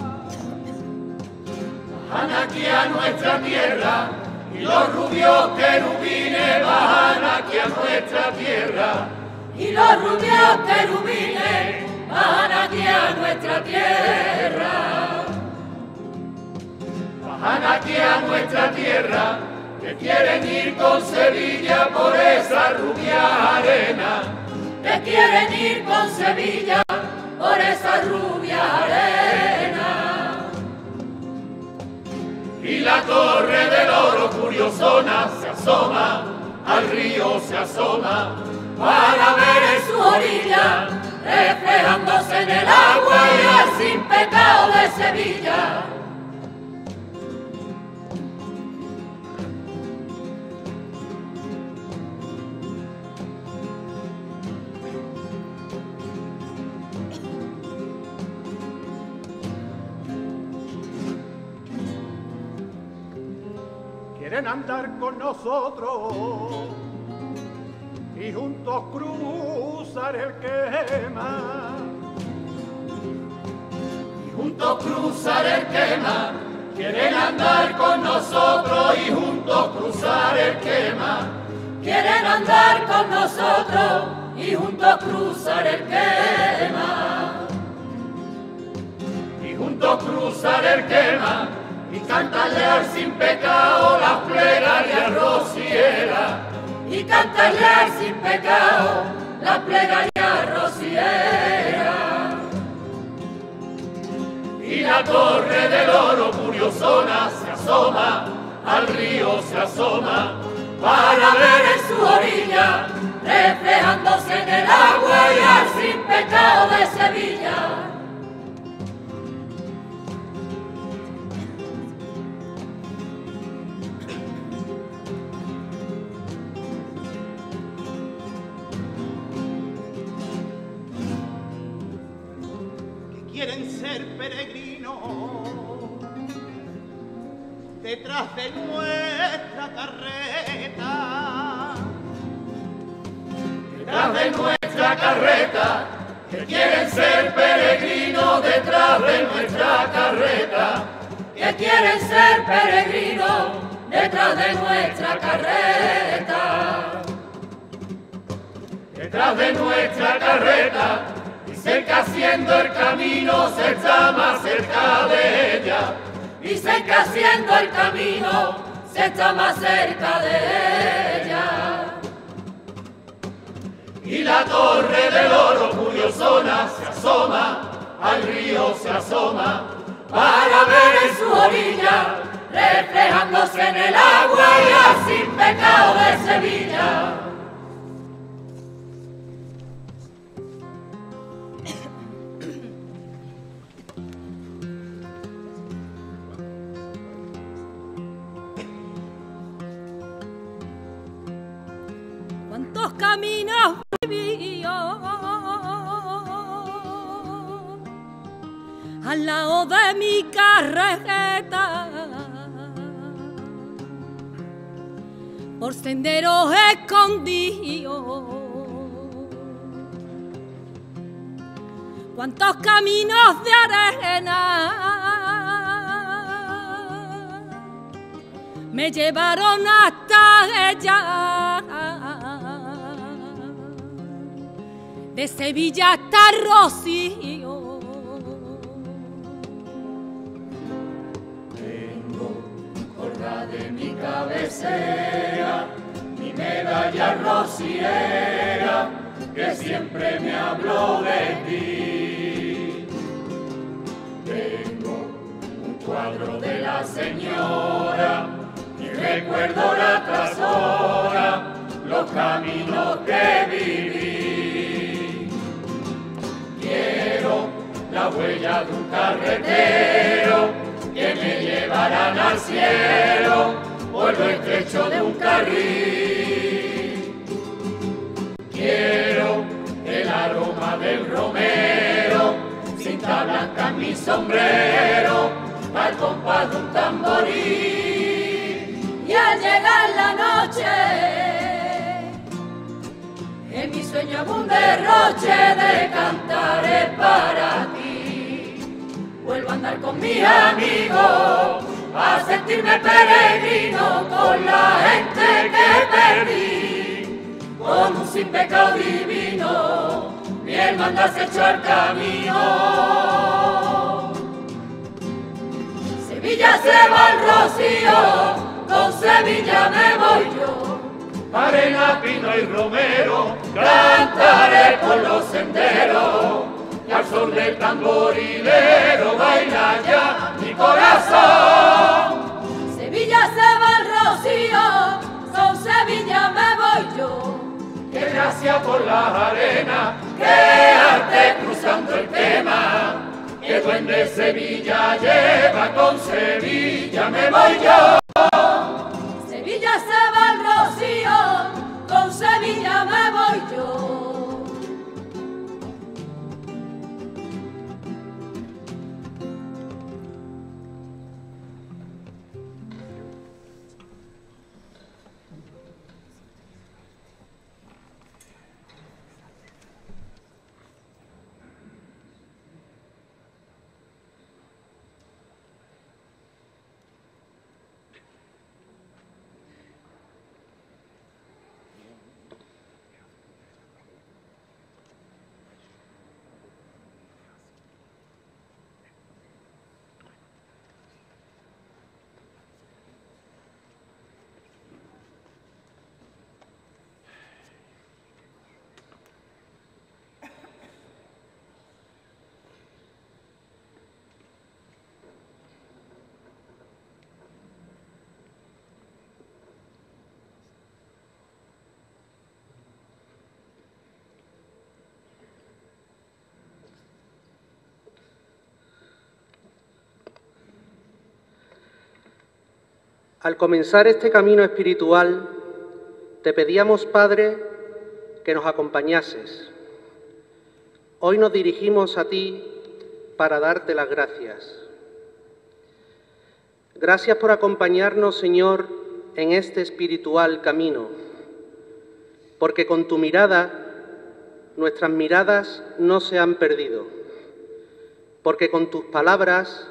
Speaker 12: Bajan aquí a nuestra tierra y los rubios querubines bajan aquí a nuestra tierra. Y los rubios querubines bajan aquí a nuestra tierra. Bajan aquí a nuestra tierra que quieren ir con Sevilla por esa rubia arena. Que quieren ir con Sevilla por esa rubia arena. Y la torre del oro curiosona se asoma, al río se asoma, para ver en su orilla, reflejándose en el agua y al sin pecado de Sevilla.
Speaker 19: Quieren andar con nosotros y juntos cruzar el quema.
Speaker 12: Y juntos cruzar el quema, quieren andar con nosotros y juntos cruzar el quema. Quieren andar con nosotros y juntos cruzar el quema. Y juntos cruzar el quema y cantarle al sin pecado las plegarias rocieras. Y cantarle al sin pecado las plegarias rocieras. Y la torre del oro curiosona se asoma, al río se asoma, para ver en su orilla, reflejándose en el agua y al sin pecado de Sevilla.
Speaker 19: Quieren ser peregrinos detrás de nuestra carreta.
Speaker 12: Detrás de nuestra carreta, que quieren ser peregrinos detrás de nuestra carreta, que quieren ser peregrinos detrás de nuestra carreta. Detrás de nuestra carreta, Dicen que haciendo el camino se está más cerca de ella. Dicen que haciendo el camino se está más cerca de ella. Y la torre del oro curiosona se asoma, al río se asoma, para ver en su orilla, reflejándose en el agua y sin pecado de Sevilla.
Speaker 18: Al lado de mi carreta por senderos escondidos cuántos caminos de arena me llevaron hasta ella de Sevilla hasta Rocío.
Speaker 12: Tengo corda de mi cabecera, mi medalla rociera, que siempre me habló de ti. Tengo un cuadro de la señora, y recuerdo hora tras hora los caminos que viví. Huella de un carretero que me llevarán al cielo por lo estrecho de un carril. Quiero el aroma del romero, cinta blanca en mi sombrero, al compás de un tamboril.
Speaker 13: Y al llegar la noche, en mi sueño hago un derroche de cantaré para ti. Vuelvo a andar con mis amigos, a sentirme peregrino con la gente que perdí. Con un sin pecado divino, mi hermandad se echó al camino. Sevilla se va al rocío,
Speaker 12: Arena, pino y romero, cantaré por los senderos. Y al son del tamborilero baila ya mi corazón.
Speaker 13: Sevilla se va al rocío, con Sevilla me voy yo.
Speaker 12: Que gracia por las arenas, que arte cruzando el tema. Que duende Sevilla lleva
Speaker 13: con Sevilla me voy yo.
Speaker 20: Al comenzar este camino espiritual, te pedíamos, Padre, que nos acompañases. Hoy nos dirigimos a ti para darte las gracias. Gracias por acompañarnos, Señor, en este espiritual camino, porque con tu mirada nuestras miradas no se han perdido, porque con tus palabras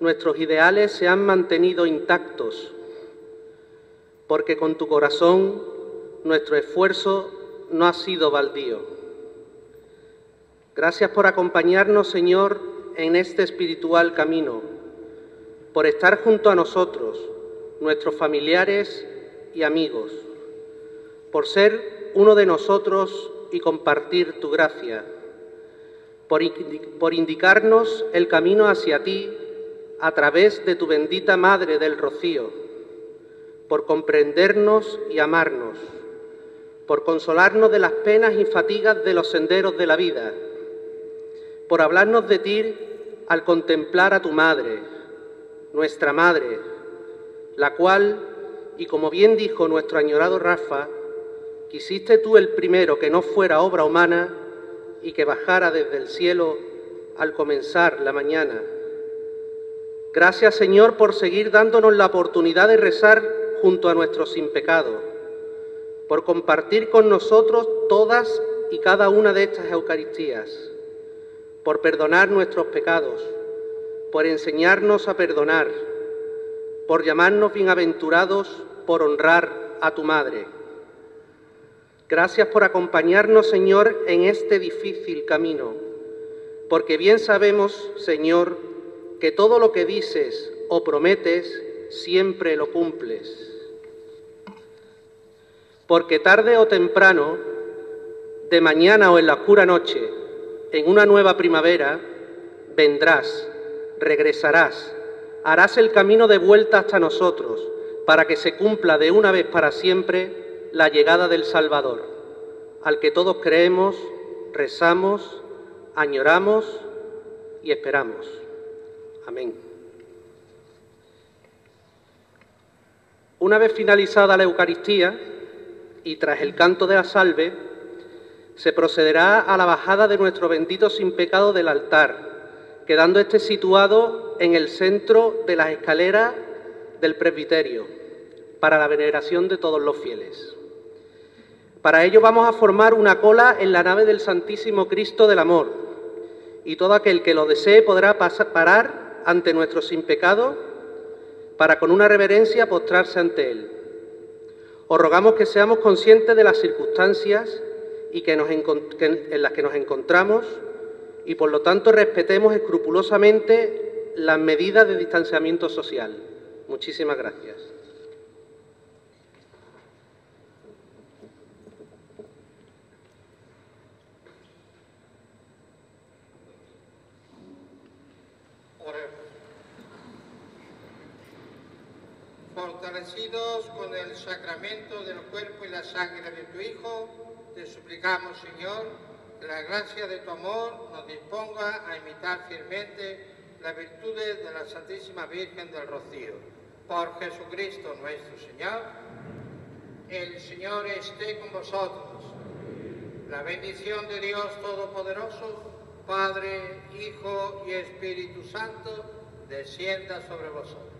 Speaker 20: nuestros ideales se han mantenido intactos, porque con tu corazón nuestro esfuerzo no ha sido baldío. Gracias por acompañarnos, Señor, en este espiritual camino, por estar junto a nosotros, nuestros familiares y amigos, por ser uno de nosotros y compartir tu gracia, por, por indicarnos el camino hacia ti a través de tu bendita Madre del Rocío, por comprendernos y amarnos, por consolarnos de las penas y fatigas de los senderos de la vida, por hablarnos de ti al contemplar a tu Madre, nuestra Madre, la cual, y como bien dijo nuestro añorado Rafa, quisiste tú el primero que no fuera obra humana y que bajara desde el cielo al comenzar la mañana Gracias Señor por seguir dándonos la oportunidad de rezar junto a nuestros sin pecado, por compartir con nosotros todas y cada una de estas Eucaristías, por perdonar nuestros pecados, por enseñarnos a perdonar, por llamarnos bienaventurados, por honrar a tu Madre. Gracias por acompañarnos, Señor, en este difícil camino, porque bien sabemos, Señor, que todo lo que dices o prometes siempre lo cumples. Porque tarde o temprano, de mañana o en la oscura noche, en una nueva primavera, vendrás, regresarás, harás el camino de vuelta hasta nosotros, para que se cumpla de una vez para siempre la llegada del Salvador, al que todos creemos, rezamos, añoramos y esperamos. Amén. Una vez finalizada la Eucaristía y tras el canto de la salve, se procederá a la bajada de nuestro bendito sin pecado del altar, quedando este situado en el centro de las escaleras del presbiterio, para la veneración de todos los fieles. Para ello vamos a formar una cola en la nave del Santísimo Cristo del Amor, y todo aquel que lo desee podrá pasar, parar ante nuestro sin pecado para con una reverencia postrarse ante Él. Os rogamos que seamos conscientes de las circunstancias y que en las que nos encontramos y por lo tanto respetemos escrupulosamente las medidas de distanciamiento social. Muchísimas gracias.
Speaker 14: Con el sacramento del cuerpo y la sangre de tu Hijo, te suplicamos, Señor, que la gracia de tu amor nos disponga a imitar fielmente las virtudes de la Santísima Virgen del Rocío. Por Jesucristo nuestro Señor. El Señor esté con vosotros. La bendición de Dios Todopoderoso, Padre, Hijo y Espíritu Santo, descienda sobre vosotros.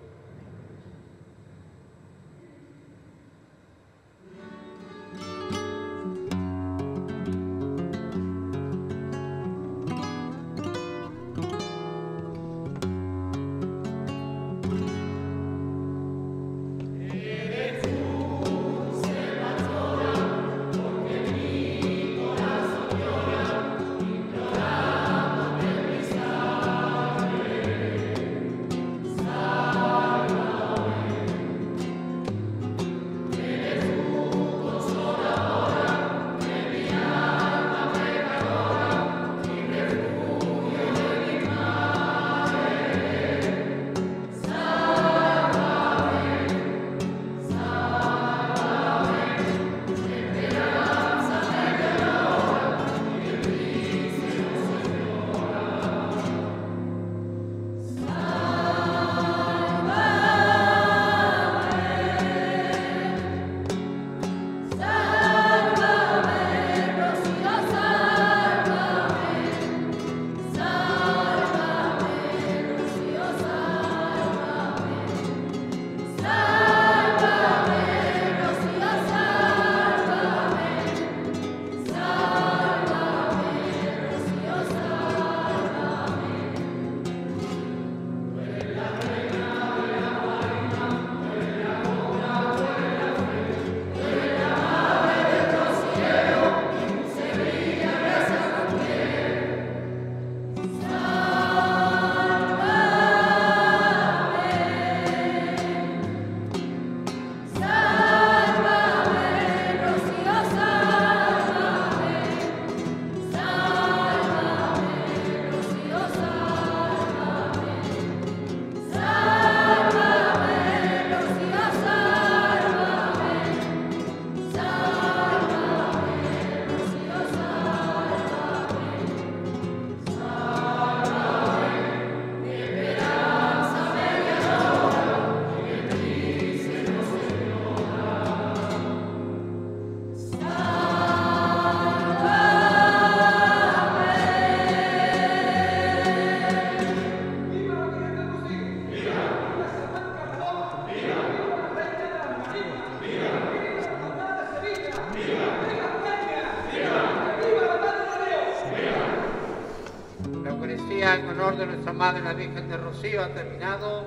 Speaker 14: Rocío ha terminado.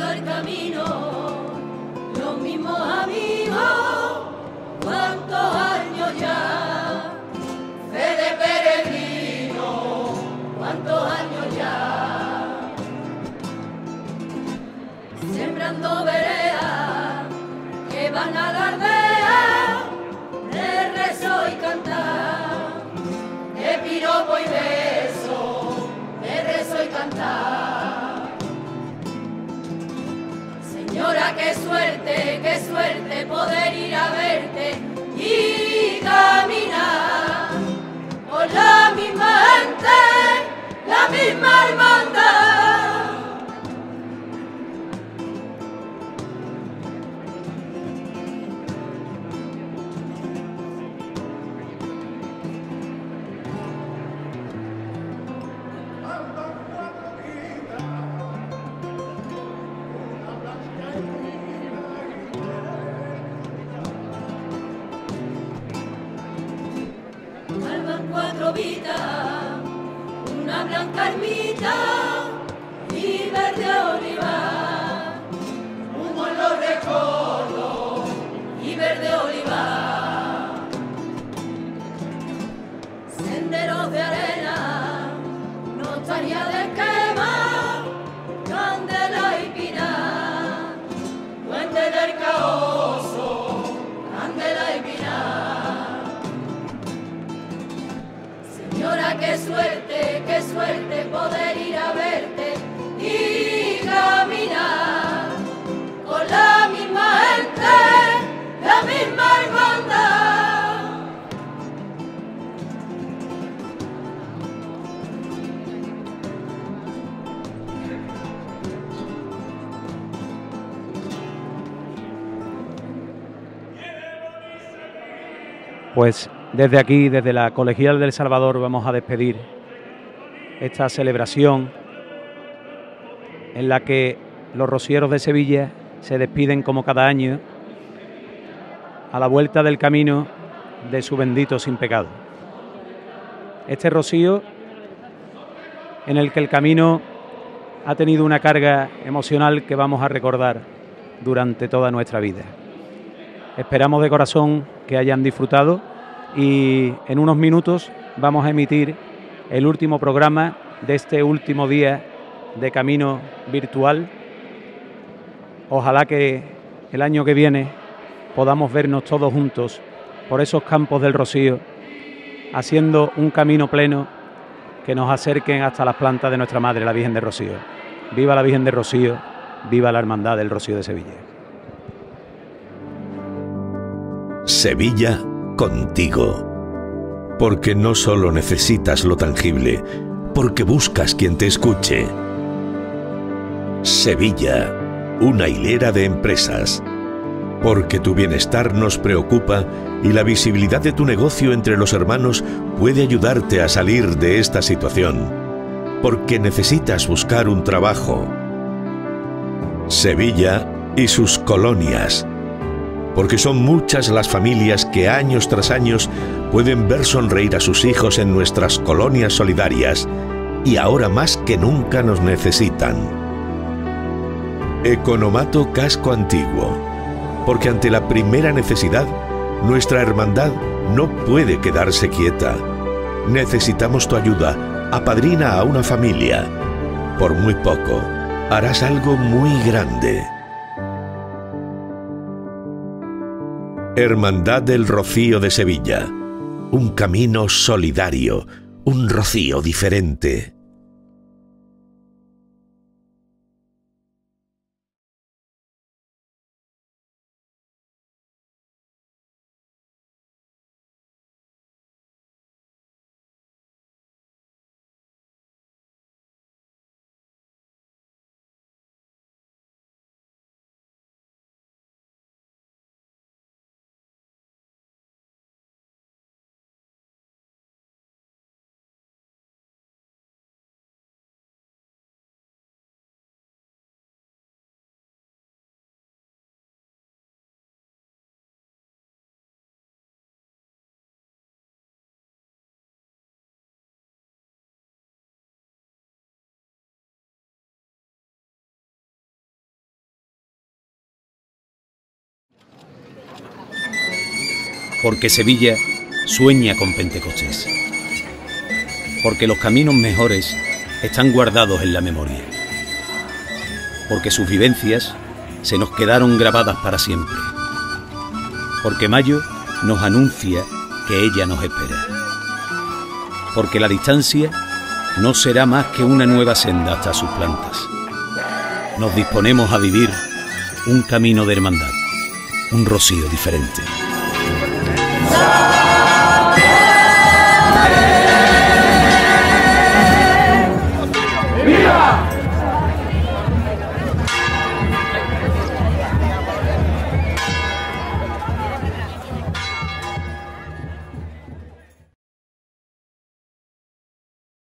Speaker 21: El
Speaker 18: camino,
Speaker 1: Pues desde aquí, desde la Colegial del Salvador, vamos a despedir esta celebración en la que los rocieros de Sevilla se despiden como cada año a la vuelta del camino de su bendito sin pecado. Este rocío en el que el camino ha tenido una carga emocional que vamos a recordar durante toda nuestra vida. Esperamos de corazón que hayan disfrutado y en unos minutos vamos a emitir el último programa de este último día de camino virtual. Ojalá que el año que viene podamos vernos todos juntos por esos campos del Rocío, haciendo un camino pleno que nos acerquen hasta las plantas de nuestra Madre, la Virgen de Rocío. Viva la Virgen de Rocío, viva la Hermandad del Rocío de Sevilla.
Speaker 3: Sevilla contigo. Porque no solo necesitas lo tangible, porque buscas quien te escuche. Sevilla, una hilera de empresas. Porque tu bienestar nos preocupa y la visibilidad de tu negocio entre los hermanos puede ayudarte a salir de esta situación. Porque necesitas buscar un trabajo. Sevilla y sus colonias. Porque son muchas las familias que años tras años pueden ver sonreír a sus hijos en nuestras colonias solidarias y ahora más que nunca nos necesitan. Economato Casco Antiguo. Porque ante la primera necesidad, nuestra hermandad no puede quedarse quieta. Necesitamos tu ayuda. Apadrina a una familia. Por muy poco, harás algo muy grande. Hermandad del Rocío de Sevilla. Un camino solidario, un rocío diferente.
Speaker 1: Porque Sevilla sueña con Pentecostés, porque los caminos mejores están guardados en la memoria, porque sus vivencias se nos quedaron grabadas para siempre, porque Mayo nos anuncia que ella nos espera, porque la distancia no será más que una nueva senda hasta sus plantas. Nos disponemos a vivir un camino de hermandad, un rocío diferente.
Speaker 12: Song.